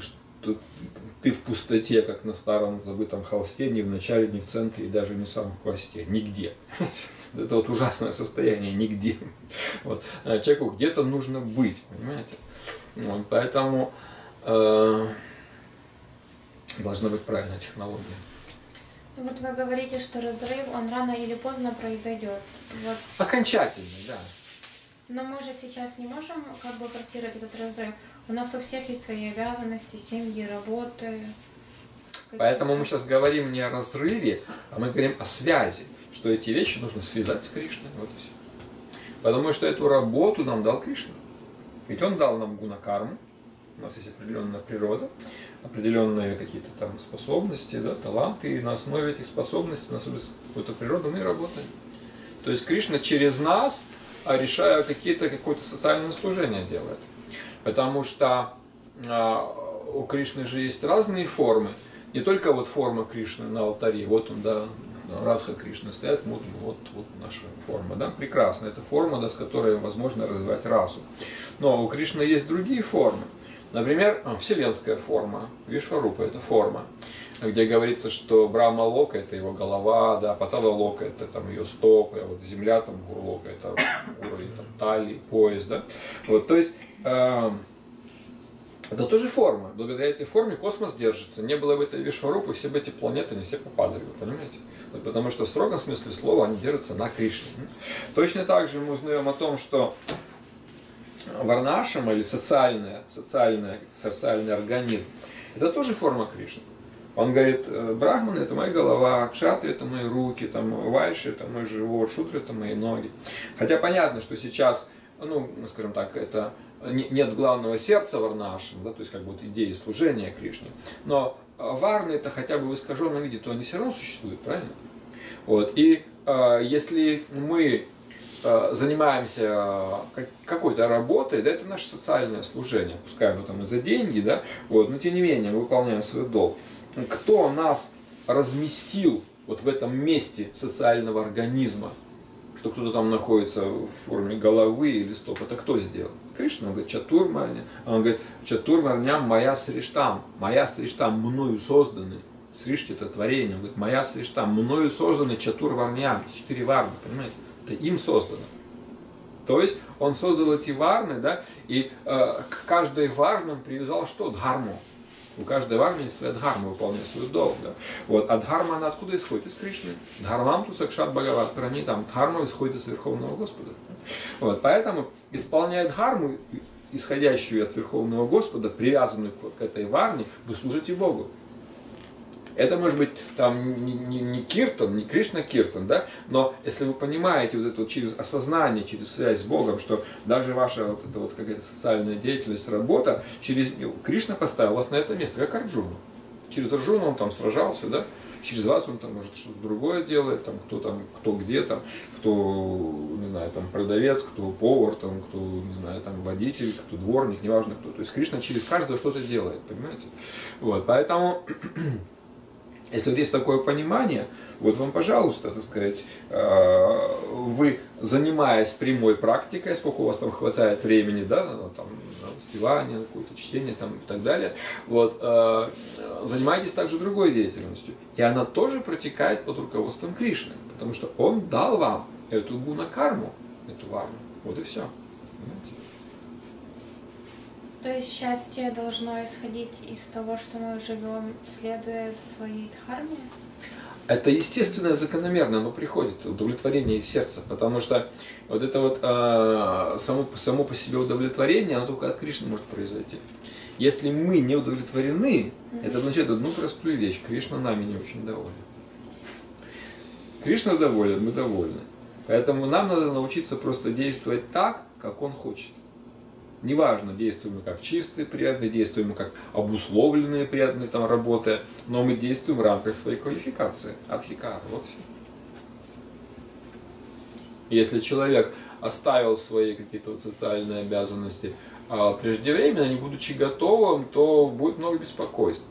что ты в пустоте, как на старом забытом холсте, ни в начале, ни в центре, и даже не сам в хвосте, нигде. Это вот ужасное состояние, нигде. Вот. А человеку где-то нужно быть, понимаете? Вот, поэтому э, должна быть правильная технология. Вот вы говорите, что разрыв, он рано или поздно произойдет. Вот. Окончательный, да. Но мы же сейчас не можем как бы форсировать этот разрыв. У нас у всех есть свои обязанности, семьи, работы. Поэтому мы сейчас говорим не о разрыве, а мы говорим о связи, что эти вещи нужно связать с Кришной. Вот и все. Потому что эту работу нам дал Кришна. Ведь он дал нам гунакарму, у нас есть определенная природа, определенные какие-то там способности, да, таланты, и на основе этих способностей, на основе какой-то природы мы работаем. То есть Кришна через нас а решая какие-то какое-то социальное служение делает. Потому что а, у Кришны же есть разные формы. Не только вот форма Кришны на алтаре, вот он, да, Радха Кришна стоят, вот, вот, вот наша форма, да, прекрасно, это форма, да, с которой возможно развивать расу. Но у Кришны есть другие формы. Например, вселенская форма, Вишварупа – это форма. где говорится, что Брахма Лока это его голова, да, Патала Лока это там ее стопы, а вот земля там Гурлока это уровень там, талии, пояс, да. Вот, то есть э, это тоже форма. Благодаря этой форме космос держится. Не было бы этой Вишварупы, все бы эти планеты не все попадали, вы понимаете? Потому что в строгом смысле слова они держатся на Кришне. Точно так же мы узнаем о том, что варнашам или социальная, социальная, социальный организм, это тоже форма Кришны. Он говорит, «Э, брахман это моя голова, кшатри это мои руки, там, вайши это мой живот, шудры это мои ноги. Хотя понятно, что сейчас, ну, скажем так, это нет главного сердца варнашем, да, то есть как бы вот идеи служения Кришне. Но э, варны это хотя бы в искаженном виде, то они все равно существуют, правильно? Вот. И э, если мы э, занимаемся какой-то работой, да, это наше социальное служение, пускай оно там и за деньги, да, вот, но тем не менее мы выполняем свой долг. Кто нас разместил вот в этом месте социального организма, что кто-то там находится в форме головы или стоп, это кто сделал? Кришна, он говорит, Чатурмарня, он говорит, Чатурмарням моя сриштам, моя сриштам мною созданы. Сришти это творение, он говорит, моя сриштам, мною созданы Чатурварням, четыре варны, понимаете? Это им создано. То есть он создал эти варны, да, и э, к каждой варне он привязал что? Дхарму. У каждой варны есть своя дхарма, выполняет свой долг. Да? Вот. А дхарма она откуда исходит? Из Кришны. Дхармам ту сакшат бхагават там дхарма исходит из Верховного Господа. Вот. Поэтому, исполняя дхарму, исходящую от Верховного Господа, привязанную к этой варне, вы служите Богу. Это может быть там не, не, не Киртан, не Кришна Киртан, да, но если вы понимаете вот это вот через осознание, через связь с Богом, что даже ваша вот эта вот какая-то социальная деятельность, работа, через Кришна поставил вас на это место, как Арджуну. Через Арджуну он там сражался, да, через вас он там может что-то другое делает, там кто там, кто где там, кто, не знаю, там продавец, кто повар, там, кто, не знаю, там водитель, кто дворник, неважно кто. То есть Кришна через каждого что-то делает, понимаете? Вот, поэтому если вот есть такое понимание, вот вам, пожалуйста, так сказать, э, вы, занимаясь прямой практикой, сколько у вас там хватает времени, да, там, на воспевание, на какое-то чтение там, и так далее, вот, э, занимайтесь также другой деятельностью. И она тоже протекает под руководством Кришны, потому что он дал вам эту гуна-карму, эту варну. Вот и все. То есть счастье должно исходить из того, что мы живем, следуя своей дхарме? Это естественное, закономерно, оно приходит, удовлетворение из сердца, потому что вот это вот э, само, само по себе удовлетворение, оно только от Кришны может произойти. Если мы не удовлетворены, mm-hmm. это означает одну простую вещь. Кришна нами не очень доволен. Кришна доволен, мы довольны. Поэтому нам надо научиться просто действовать так, как Он хочет. Неважно, действуем мы как чистые преданные, действуем мы как обусловленные преданные там работы, но мы действуем в рамках своей квалификации. Адхикара, вот все. Если человек оставил свои какие-то вот социальные обязанности а, преждевременно, не будучи готовым, то будет много беспокойств.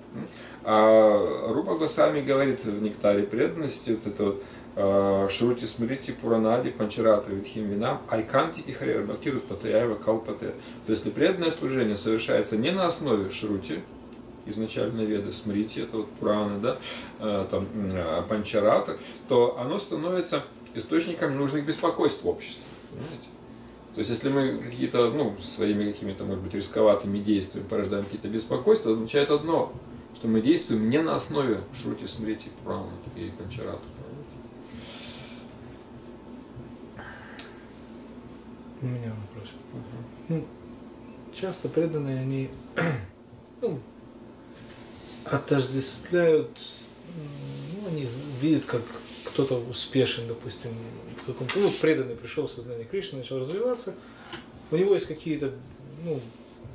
А Рупа Госами говорит в «Нектаре преданности», вот это вот, Шрути Смрити Пуранади Панчаратра Витхим Винам Айканти и Харьяр Бхактирут Патаяева Калпате. То есть, если преданное служение совершается не на основе Шрути, изначально веды, смрити, это вот Пураны, да, э, там, э, Панчарата, то оно становится источником нужных беспокойств в обществе. Понимаете? То есть, если мы какие-то, ну, своими какими-то, может быть, рисковатыми действиями порождаем какие-то беспокойства, означает одно, что мы действуем не на основе Шрути, Смрити, Пураны и Панчарата. У меня вопрос. Ну, часто преданные, они ну, отождествляют, ну, они видят, как кто-то успешен, допустим, в каком-то, ну, преданный пришел в сознание Кришны, начал развиваться, у него есть какие-то, ну,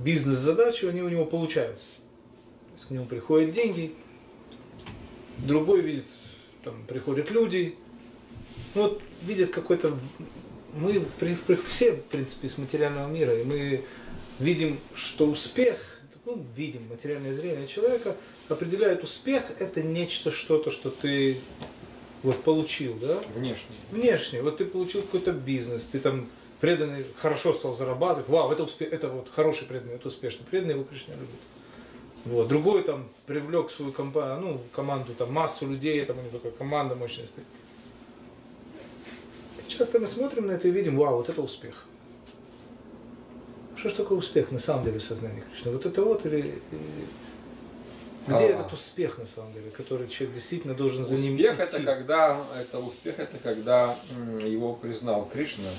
бизнес-задачи, они у него получаются. То есть к нему приходят деньги, другой видит, там, приходят люди, ну, вот видит какой-то мы при, при, все, в принципе, из материального мира, и мы видим, что успех, ну, видим материальное зрение человека, определяет успех, это нечто, что-то, что ты вот получил, да? Внешне. Внешне. Вот ты получил какой-то бизнес, ты там преданный, хорошо стал зарабатывать, вау, это успех, это вот хороший преданный, это успешный преданный, его Кришна любит. Вот. Другой там привлек свою компанию, ну, команду, там массу людей, там у него такая команда мощная стоит. Часто мы смотрим на это и видим, вау, вот это успех. Что ж такое успех на самом деле в сознании Кришны? Вот это вот или... Где А. этот успех на самом деле, который человек действительно должен за ним Успех идти? это когда это успех это когда его признал Кришна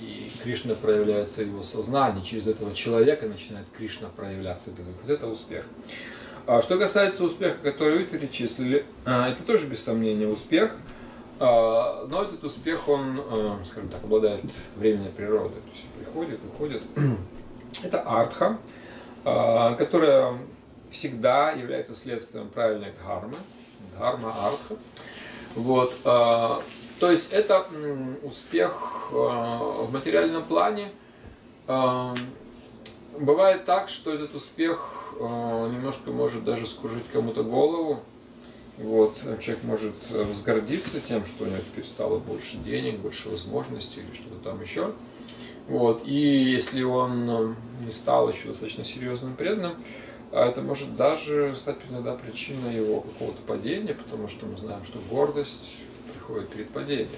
и Кришна проявляется в его сознании через этого человека начинает Кришна проявляться. Вот это успех. А что касается успеха, который вы перечислили, а, это тоже без сомнения успех, но этот успех он, а, скажем так, обладает временной природой, то есть приходит, уходит. Это артха, а, которая всегда является следствием правильной дхармы, дхарма артха. Вот, а, то есть это успех а, в материальном плане. А, Бывает так, что этот успех а, немножко может даже скружить кому-то голову. Вот, человек может э, возгордиться тем, что у него теперь стало больше денег, больше возможностей или что-то там еще. Вот, и если он э, не стал еще достаточно серьезным преданным, а это может даже стать иногда причиной его какого-то падения, потому что мы знаем, что гордость приходит перед падением.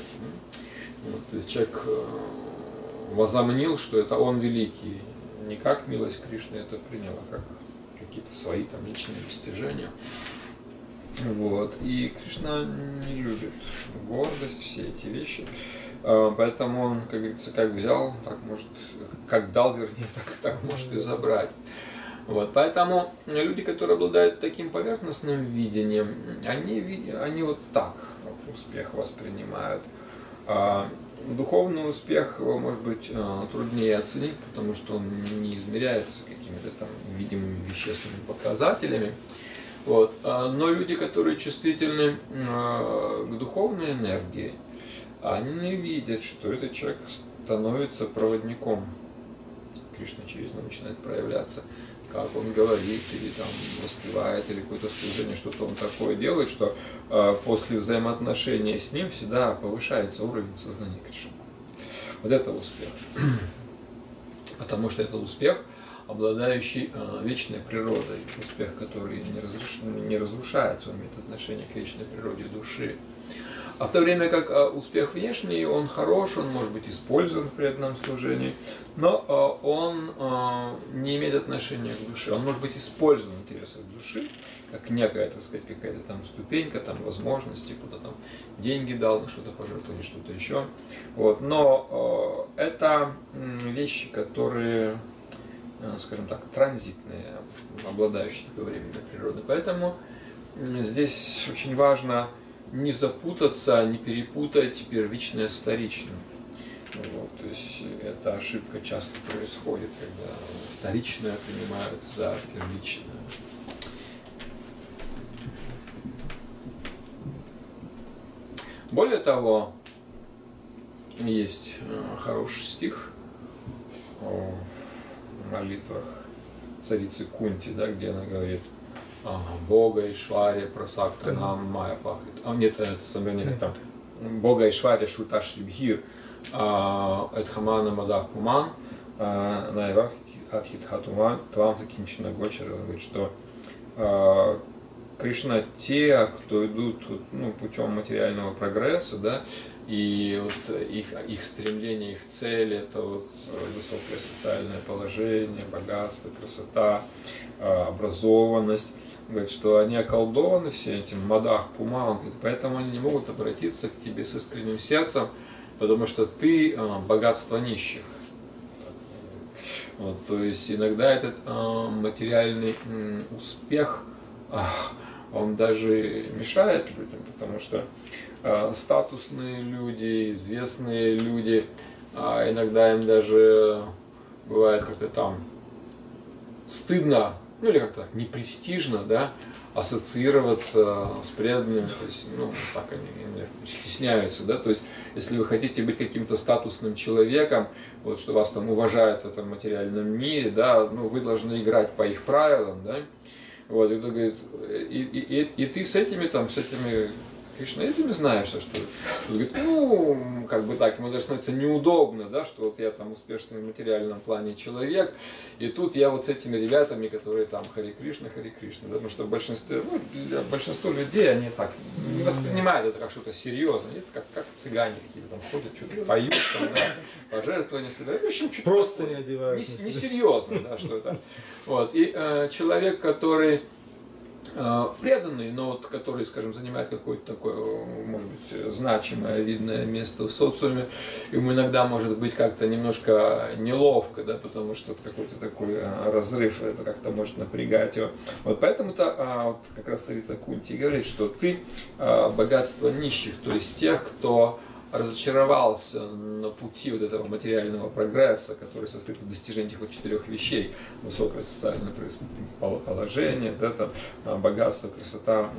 Вот, то есть человек э, возомнил, что это он великий, не как милость Кришны это принял, а как какие-то свои там личные достижения. Вот. И Кришна не любит гордость, все эти вещи. А, Поэтому он, как говорится, как взял, так может, как дал, вернее, так, так может и забрать. Вот, поэтому люди, которые обладают таким поверхностным видением, они, они вот так успех воспринимают. А духовный успех может быть, а, труднее оценить, потому что он не измеряется какими-то там видимыми вещественными показателями. Вот. а, Но люди, которые чувствительны а, к духовной энергии, они видят, что этот человек становится проводником. Кришна через него начинает проявляться, как он говорит, или там воспевает, или какое-то служение, что-то он такое делает, что э, после взаимоотношения с ним всегда повышается уровень сознания Кришны. Вот это успех. Потому что это успех, обладающий э, вечной природой, успех, который не, разреш... не разрушается, он имеет отношение к вечной природе души. А в то время как э, успех внешний, он хорош, он может быть использован в преданном служении, но э, он не имеет отношения к душе. Он может быть использован в интересах души, как некая, так сказать, какая-то там ступенька, там возможности, кто-то там деньги дал, на что-то пожертвовал, что-то еще. Вот. Но это вещи, которые, скажем так, транзитные, обладающие такой временной природой. Поэтому здесь очень важно не запутаться, не перепутать первичное с вторичным. Вот, то есть эта ошибка часто происходит, когда вторичное принимают за первичное. Более того, есть э, хороший стих молитвах царицы Кунти, да, где она говорит а, Бога и Шваре просакта нам Майя пахнет. А, нет, это собрание как там. Бога и Шваре шута шрибхир Эдхамана Мадах Пуман Найвах Архитхатуман Твам Такинчина Гочер говорит, что а, Кришна те, кто идут ну, путем материального прогресса, да, и вот их, их стремление, их цель это вот э, высокое социальное положение, богатство, красота, э, образованность. Говорит, что они околдованы все этим мадах, пумам, поэтому они не могут обратиться к тебе с искренним сердцем, потому что ты э, богатство нищих. Вот, то есть иногда этот материальный успех, он даже мешает людям, потому что статусные люди, известные люди, а иногда им даже бывает как-то там стыдно, ну или как-то непрестижно, да, ассоциироваться с преданным, то есть, ну, так они наверное, стесняются, да, то есть, если вы хотите быть каким-то статусным человеком, вот, что вас там уважают в этом материальном мире, да, ну, вы должны играть по их правилам, да, вот, и, говорит, и, и, и, и ты с этими там, с этими Кришна, и ты знаешь, что говорит, ну, как бы так, ему даже становится неудобно, да, что вот я там успешный в материальном плане человек, и тут я вот с этими ребятами, которые там Хари Кришна, Хари Кришна, да, потому что большинство, ну, для большинства людей они так не воспринимают это как что-то серьезное, это как, как цыгане какие-то там ходят, что-то поют, там, да, пожертвования собирают, в общем, что-то Просто такое. не одевают. Не, не да, что это. Вот. И э, человек, который э, преданный, но вот который, скажем, занимает какое-то такое, может быть, значимое, видное место в социуме, ему иногда может быть как-то немножко неловко, да, потому что какой-то такой э, разрыв, это как-то может напрягать его. Вот поэтому-то а, вот как раз царица Кунти говорит, что ты а, богатство нищих, то есть тех, кто разочаровался на пути вот этого материального прогресса, который состоит в достижении этих вот четырех вещей. Высокое социальное положение, да, там, а, богатство, красота,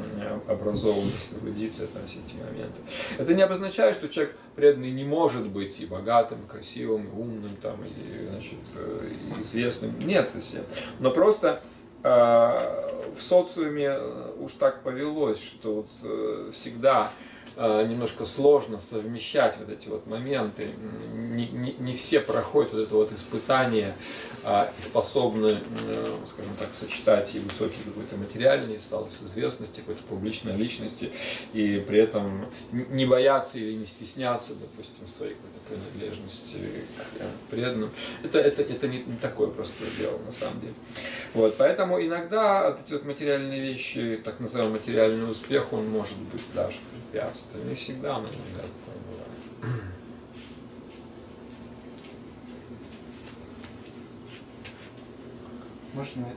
образованность, эрудиция, там, все эти моменты. Это не обозначает, что человек преданный не может быть и богатым, и красивым, и умным, там, и, значит, э, и известным. Нет совсем. Но просто э, в социуме э, уж так повелось, что вот, э, всегда немножко сложно совмещать вот эти вот моменты. Не, не, не все проходят вот это вот испытание а, и способны, э, скажем так, сочетать и высокий какой-то материальный статус известности, какой-то публичной личности, и при этом не бояться или не стесняться, допустим, своей какой-то принадлежности к преданным. Это, это, это не, не такое простое дело, на самом деле. Вот, поэтому иногда вот эти вот материальные вещи, так называемый материальный успех, он может быть даже препятствием. Не всегда, но иногда. Можно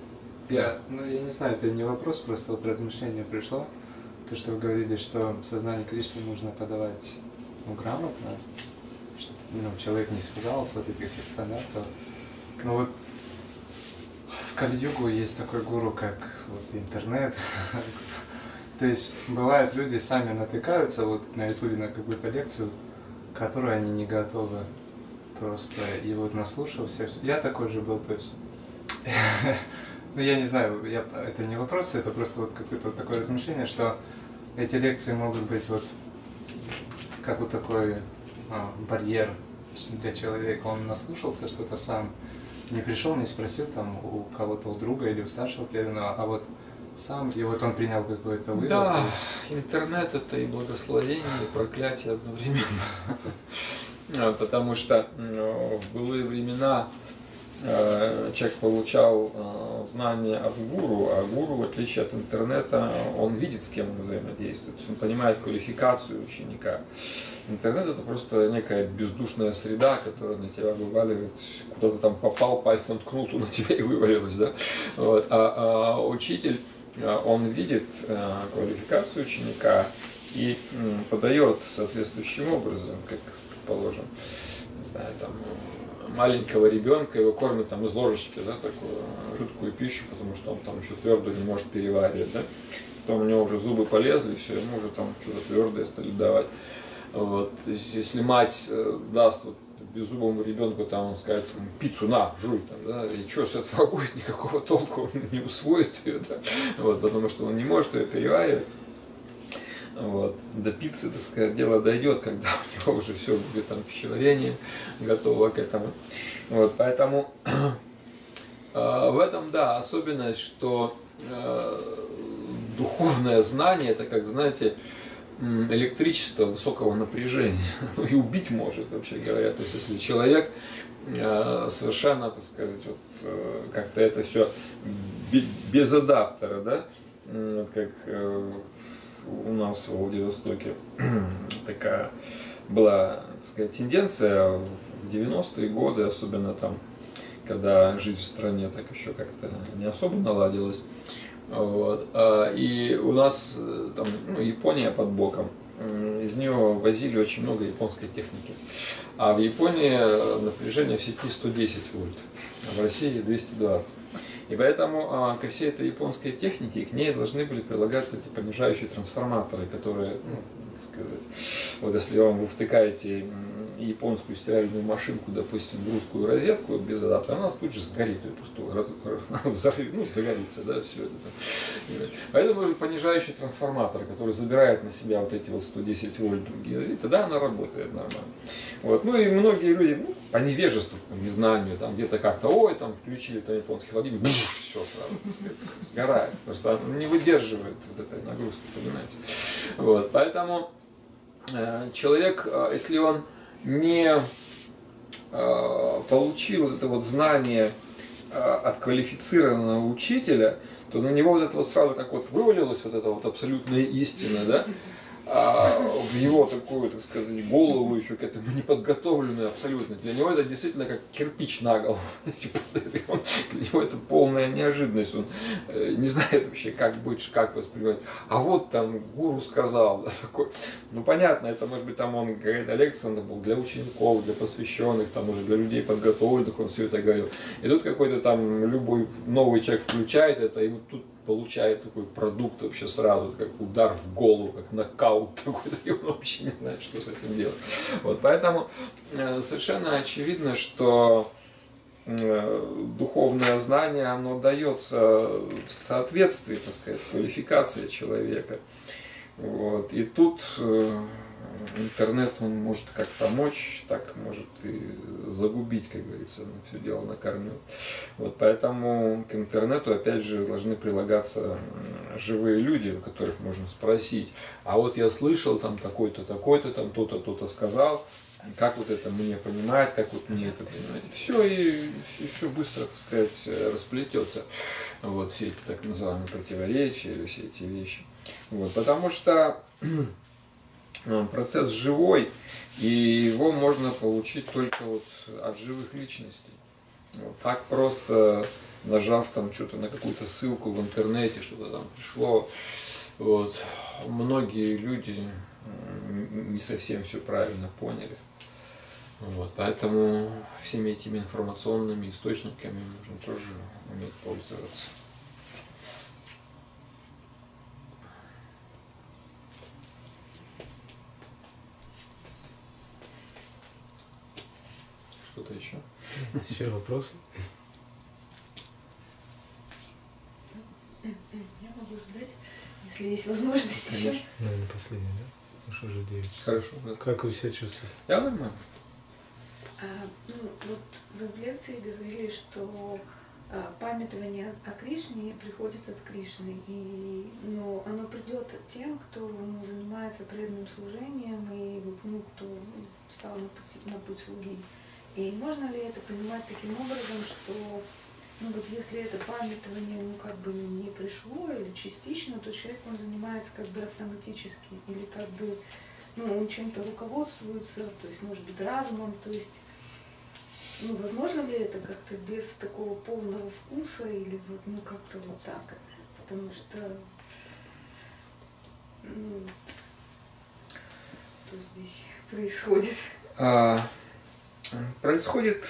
я, ну я не знаю, это не вопрос, просто вот размышление пришло. То, что вы говорили, что сознание Кришны нужно подавать ну, грамотно, ну, человек не испугался от этих всех стандартов. Но вот в Кали-югу есть такой гуру, как вот интернет. То есть бывает, люди сами натыкаются вот на ютубе на какую-то лекцию, которую они не готовы просто. И вот наслушался. Я такой же был, то есть ну, я не знаю, я, это не вопрос, это просто вот какое-то вот такое размышление, что эти лекции могут быть вот как вот такой барьер для человека. Он наслушался что-то сам, не пришел, не спросил там у кого-то, у друга или у старшего преданного, а вот сам, и вот он принял какой-то вывод. Да, интернет это и благословение, и проклятие одновременно. Потому что в былые времена человек получал э, знания от гуру, а гуру, в отличие от интернета, он видит, с кем он взаимодействует, он понимает квалификацию ученика. Интернет это просто некая бездушная среда, которая на тебя вываливает, куда то там попал, пальцем ткнул, то на тебя и вывалилось. Да? Вот. А, а учитель, э, он видит квалификацию ученика и подает соответствующим образом, как предположим, не знаю, там, маленького ребенка, его кормят там из ложечки, да, такую жидкую пищу, потому что он там еще твердую не может переваривать, да. Потом у него уже зубы полезли, все, ему уже там что-то твердое стали давать. Вот. Если мать э, даст вот, беззубому ребенку, там, он скажет, пиццу на, жуй, там, да, и что с этого будет, никакого толку, он не усвоит ее, да, вот, потому что он не может ее переваривать. Вот. До пиццы, так сказать, дело дойдет, когда у него уже все будет там пищеварение готово к этому. Вот, поэтому э, в этом, да, особенность, что э, духовное знание, это как, знаете, электричество высокого напряжения, ну и убить может, вообще говоря. То есть, если человек э, совершенно, так сказать, вот, э, как-то это все без адаптера, да, вот как э, у нас в Владивостоке такая была так сказать, тенденция в 90-е годы, особенно там, когда жизнь в стране так еще как-то не особо наладилась. Вот. А, и у нас э, там, ну, Япония под боком, из нее возили очень много японской техники. А в Японии напряжение в сети 110 вольт, а в России 220. И поэтому а, ко всей этой японской технике к ней должны были прилагаться эти понижающие трансформаторы, которые ну, так сказать. Вот если вам вы втыкаете японскую стиральную машинку, допустим, в русскую розетку без адаптера, она тут же сгорит, ее просто раз, взорвет, ну, загорится, да, все это. Поэтому нужен понижающий трансформатор, который забирает на себя вот эти вот 110 вольт другие, и тогда она работает нормально. Вот. Ну и многие люди, ну, по невежеству, по незнанию, там где-то как-то, ой, там включили там японский холодильник, буш, все сразу сгорает, потому что он не выдерживает вот этой нагрузки, понимаете. Вот. Поэтому э, человек, э, если он не э, получил это вот знание э, от квалифицированного учителя, то на него вот это вот сразу как вот вывалилась вот эта вот абсолютная истина, да, а в его такую, так сказать, голову еще к этому неподготовленную абсолютно. Для него это действительно как кирпич на голову. Типа, для него это полная неожиданность. Он э, не знает вообще, как быть, как воспринимать. А вот там гуру сказал, да, такой. Ну понятно, это может быть там он говорит, лекция был для учеников, для посвященных, там уже для людей подготовленных, он все это говорил. И тут какой-то там любой новый человек включает это, и вот тут получает такой продукт вообще сразу, как удар в голову, как нокаут такой, и он вообще не знает, что с этим делать. Вот, поэтому э, совершенно очевидно, что э, духовное знание, оно дается в соответствии, так сказать, с квалификацией человека. Вот. И тут э, интернет, он может как помочь, так может и загубить, как говорится, все дело на корню. Вот поэтому к интернету, опять же, должны прилагаться живые люди, у которых можно спросить, а вот я слышал там такой-то, такой-то, там то-то, то-то сказал, как вот это мне понимать, как вот мне это понимать. Все и еще быстро, так сказать, расплетется. Вот все эти так называемые противоречия все эти вещи. Вот, потому что процесс живой, и его можно получить только вот от живых личностей. Вот так просто нажав там что-то на какую-то ссылку в интернете, что-то там пришло, вот, многие люди не совсем все правильно поняли. Вот, поэтому всеми этими информационными источниками нужно тоже уметь пользоваться. Что-то еще? Еще вопрос? Я могу задать, если есть возможность Конечно. еще. Наверное, последний, да? Ну что же 9 Хорошо. Да. Как вы себя чувствуете? Я нормально. А, ну, вот вы в лекции говорили, что а, памятование о Кришне приходит от Кришны, и, но оно придет тем, кто ну, занимается преданным служением и ну, кто стал на, пути, на путь слуги. И можно ли это понимать таким образом, что ну вот если это памятование ну как бы не пришло или частично, то человек он занимается как бы автоматически или как бы ну, он чем-то руководствуется, то есть может быть разумом, то есть ну, возможно ли это как-то без такого полного вкуса или вот ну как-то вот так, потому что ну, что здесь происходит? А, происходит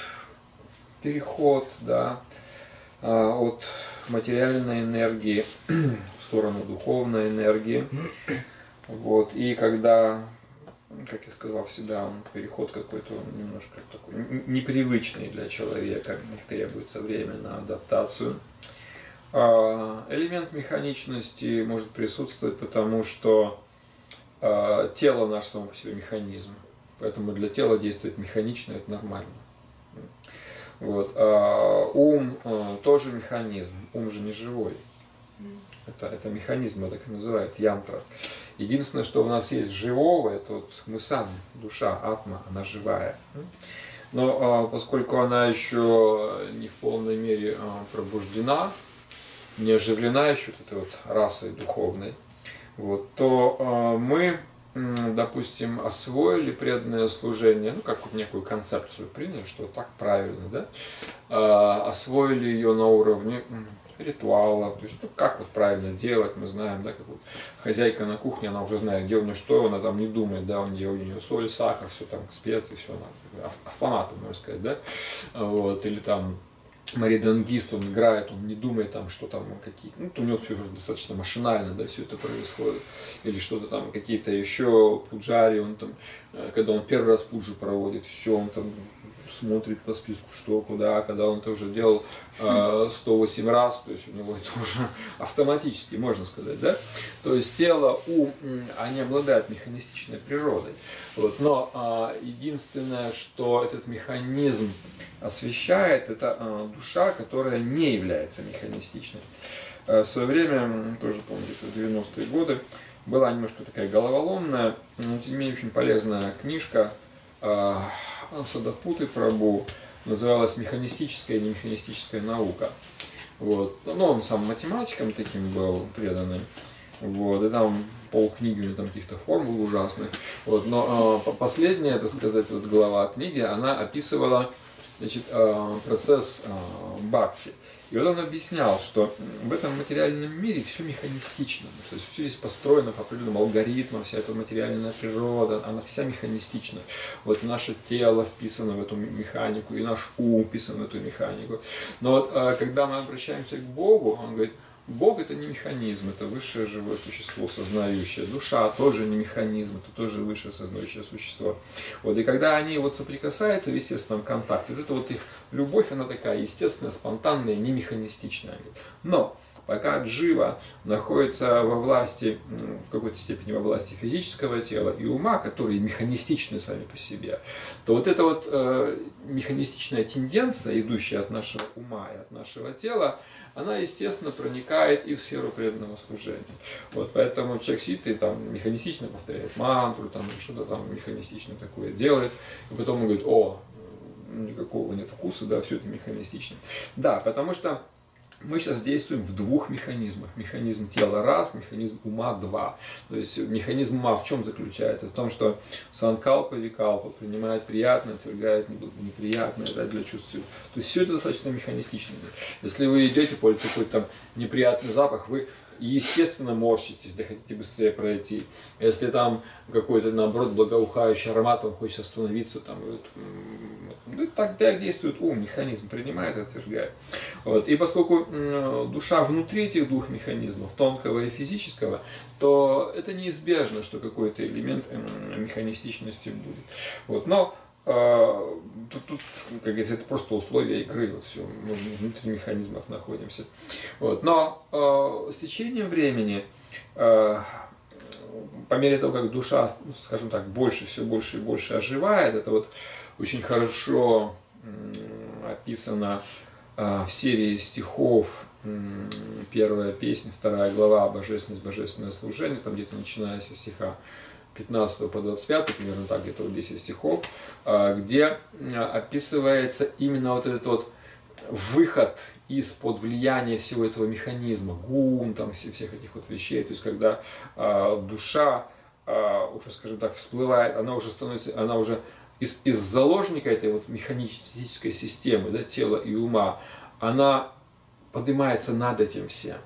переход да, а, от материальной энергии в сторону духовной энергии. Вот. И когда, как я сказал, всегда переход какой-то немножко такой непривычный для человека, требуется время на адаптацию. А, элемент механичности может присутствовать, потому что тело наш само по себе механизм. Поэтому для тела действует механично, это нормально. Вот. А ум а, тоже механизм. Ум же не живой. Это, это механизм, это так и называют, янтра. Единственное, что у нас есть живого, это вот мы сами, душа, атма, она живая. Но а, поскольку она еще не в полной мере а, пробуждена, не оживлена еще вот этой вот расой духовной, вот, то а, мы допустим, освоили преданное служение, ну, как вот некую концепцию приняли, что так правильно, да, а, освоили ее на уровне ритуала, то есть ну, как вот правильно делать, мы знаем, да, как вот хозяйка на кухне, она уже знает, где у нее что, она там не думает, да, где у нее соль, сахар, все там, специи, все, она автоматом, можно сказать, да, вот, или там маридангист, он играет, он не думает там, что там какие ну, у него все уже достаточно машинально, да, все это происходит, или что-то там, какие-то еще пуджари, он там, э, когда он первый раз пуджи проводит, все, он там смотрит по списку, что, куда, когда он это уже делал э, 108 раз, то есть у него это уже автоматически, можно сказать, да? То есть тело, ум, они обладают механистичной природой. Вот. Но э, единственное, что этот механизм освещает, это э, душа, которая не является механистичной. Э, в свое время, тоже помню, это 90-е годы, была немножко такая головоломная, но тем не менее очень полезная книжка э, Садапуты Прабу, называлась «Механистическая и немеханистическая наука». Вот. Ну, он сам математиком таким был преданный. Вот. И там полкниги у него там каких-то формул ужасных. Вот. Но э, последняя, так сказать, вот глава книги, она описывала значит, э, процесс э, бхакти. И вот он объяснял, что в этом материальном мире все механистично, то есть все здесь построено по определенным алгоритмам, вся эта материальная природа, она вся механистична. Вот наше тело вписано в эту механику, и наш ум вписан в эту механику. Но вот э, когда мы обращаемся к Богу, он говорит, Бог это не механизм, это высшее живое существо, сознающее. Душа тоже не механизм, это тоже высшее сознающее существо. Вот, и когда они вот соприкасаются в естественном контакте, вот эта вот их любовь, она такая естественная, спонтанная, не механистичная. Но пока джива находится во власти, в какой-то степени во власти физического тела и ума, которые механистичны сами по себе, то вот эта вот э, механистичная тенденция, идущая от нашего ума и от нашего тела, она, естественно, проникает и в сферу преданного служения. Вот, поэтому человек сидит и там механистично повторяет мантру, там что-то там механистично такое делает, и потом он говорит, о, никакого нет вкуса, да, все это механистично. Да, потому что мы сейчас действуем в двух механизмах. Механизм тела раз, механизм ума два. То есть механизм ума в чем заключается? В том, что санкалпа викалпа принимает приятное, отвергает неприятное да, для чувств. То есть все это достаточно механистично. Если вы идете по какой-то там неприятный запах, вы естественно морщитесь, да хотите быстрее пройти. Если там какой-то, наоборот, благоухающий аромат, вам хочется остановиться, там, ну, тогда действует ум, механизм принимает и отвергает. Вот. И поскольку душа внутри этих двух механизмов, тонкого и физического, то это неизбежно, что какой-то элемент механистичности будет. Вот. Но а, тут, тут, как говорится, это просто условия игры, вот все, мы внутри механизмов находимся. Вот. Но э, с течением времени, э, по мере того, как душа, скажем так, больше, все больше и больше оживает, это вот очень хорошо описано э, в серии стихов первая песня, вторая глава «Божественность, божественное служение», там где-то начиная со стиха 15 по 25, примерно так, где-то вот 10 стихов, а, где а, описывается именно вот этот вот выход из-под влияния всего этого механизма, гун, там, все, всех этих вот вещей, то есть когда душа, уже, скажем так, всплывает, она уже становится, она уже из, из заложника этой вот механической системы, да, тела и ума, она поднимается над этим всем.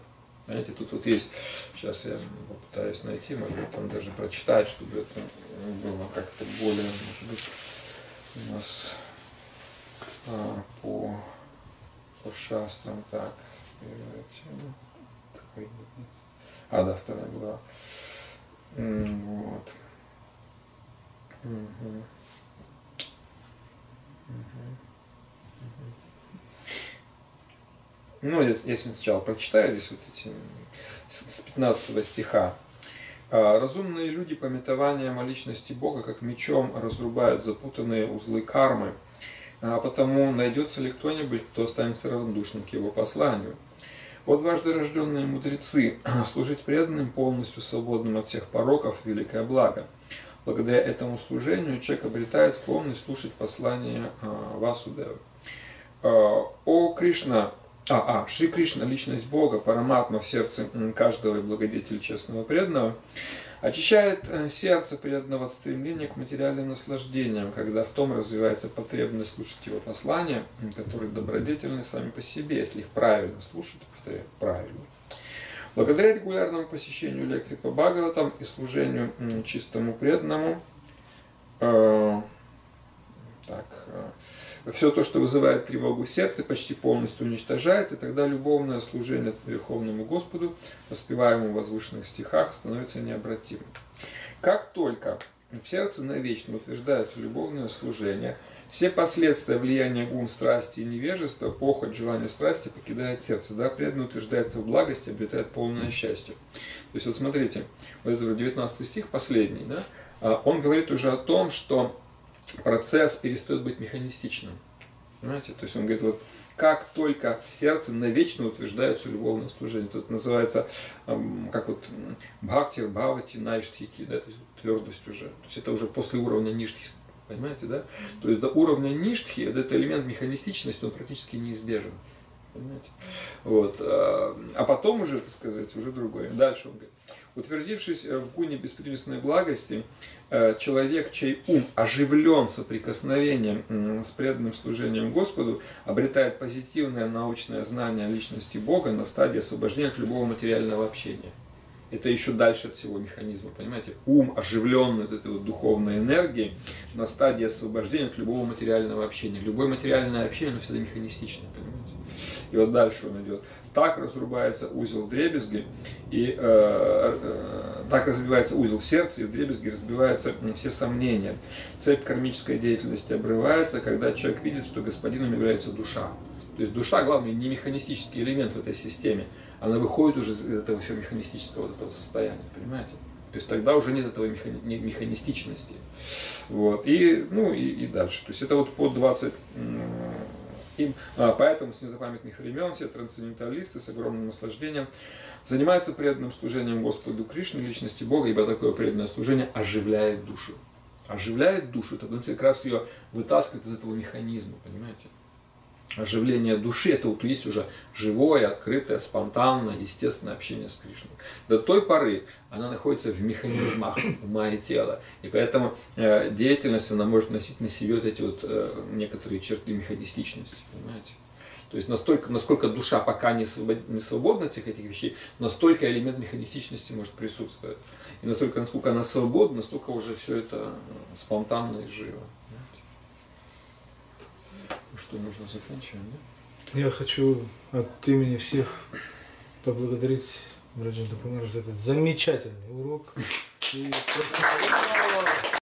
Знаете, тут вот есть, сейчас я попытаюсь найти, может быть, там даже прочитать, чтобы это было как-то более, может быть, у нас а, по, по шастрам так. А, да, вторая глава. Вот. Угу. Ну, если сначала прочитаю здесь вот эти с 15 стиха. «А, Разумные люди пометованием о личности Бога, как мечом, разрубают запутанные узлы кармы, а потому найдется ли кто-нибудь, кто останется равнодушным к его посланию. Вот дважды рожденные мудрецы, служить преданным, полностью свободным от всех пороков, великое благо. Благодаря этому служению человек обретает склонность слушать послание а, Васудева. О Кришна, а, а, Шри Кришна, личность Бога, параматма в сердце каждого и благодетеля честного преданного, очищает э, сердце преданного от стремления к материальным наслаждениям, когда в том развивается потребность слушать его послания, которые добродетельны сами по себе, если их правильно слушать, повторяю, правильно. Благодаря регулярному посещению лекций по Бхагаватам и служению чистому преданному, э, так, э, все то, что вызывает тревогу в сердце, почти полностью уничтожается, и тогда любовное служение Верховному Господу, воспеваемому в возвышенных стихах, становится необратимым. Как только в сердце навечно утверждается любовное служение, все последствия влияния гун, страсти и невежества, похоть, желание страсти покидает сердце. Да? Преданный утверждается в благости, обретает полное счастье. То есть вот смотрите, вот это уже 19 стих, последний, да? А он говорит уже о том, что процесс перестает быть механистичным. Понимаете? То есть он говорит, вот как только в сердце навечно утверждается любовное служение. Это называется как вот бхактир, бхавати, найштхики, да, то есть твердость уже. То есть это уже после уровня ништхи, понимаете, да? То есть до уровня ништхи, этот элемент механистичности, он практически неизбежен. Понимаете? Вот. А, а потом уже, так сказать, уже другое. Дальше он говорит. Утвердившись в гуне беспримесной благости, э, человек, чей ум оживлен соприкосновением с преданным служением Господу, обретает позитивное научное знание личности Бога на стадии освобождения от любого материального общения. Это еще дальше от всего механизма, понимаете? Ум, оживленный от этой вот духовной энергии, на стадии освобождения от любого материального общения. Любое материальное общение, оно всегда механистично, понимаете? И вот дальше он идет. Так разрубается узел дребезги, и э, э, так разбивается узел в сердце, и в дребезги разбиваются все сомнения. Цепь кармической деятельности обрывается, когда человек видит, что господином является душа. То есть душа, главный, не механистический элемент в этой системе. Она выходит уже из этого всего механистического вот этого состояния, понимаете? То есть тогда уже нет этого механи, механистичности. Вот. И, ну, и, и дальше. То есть это вот по 20 им. А, поэтому с незапамятных времен все трансценденталисты с огромным наслаждением занимаются преданным служением Господу Кришне, личности Бога, ибо такое преданное служение оживляет душу. Оживляет душу, это как раз ее вытаскивает из этого механизма, понимаете? Оживление души, это вот есть уже живое, открытое, спонтанное, естественное общение с Кришной. До той поры она находится в механизмах ума и тела. И поэтому э, деятельность, она может носить на себе вот эти вот э, некоторые черты механистичности. Понимаете? То есть настолько, насколько душа пока не, свобод, не свободна от всех этих вещей, настолько элемент механистичности может присутствовать. И настолько, насколько она свободна, настолько уже все это спонтанно и живо что нужно заканчивать, да? Я хочу от имени всех поблагодарить Раджан Кумара за этот замечательный урок. И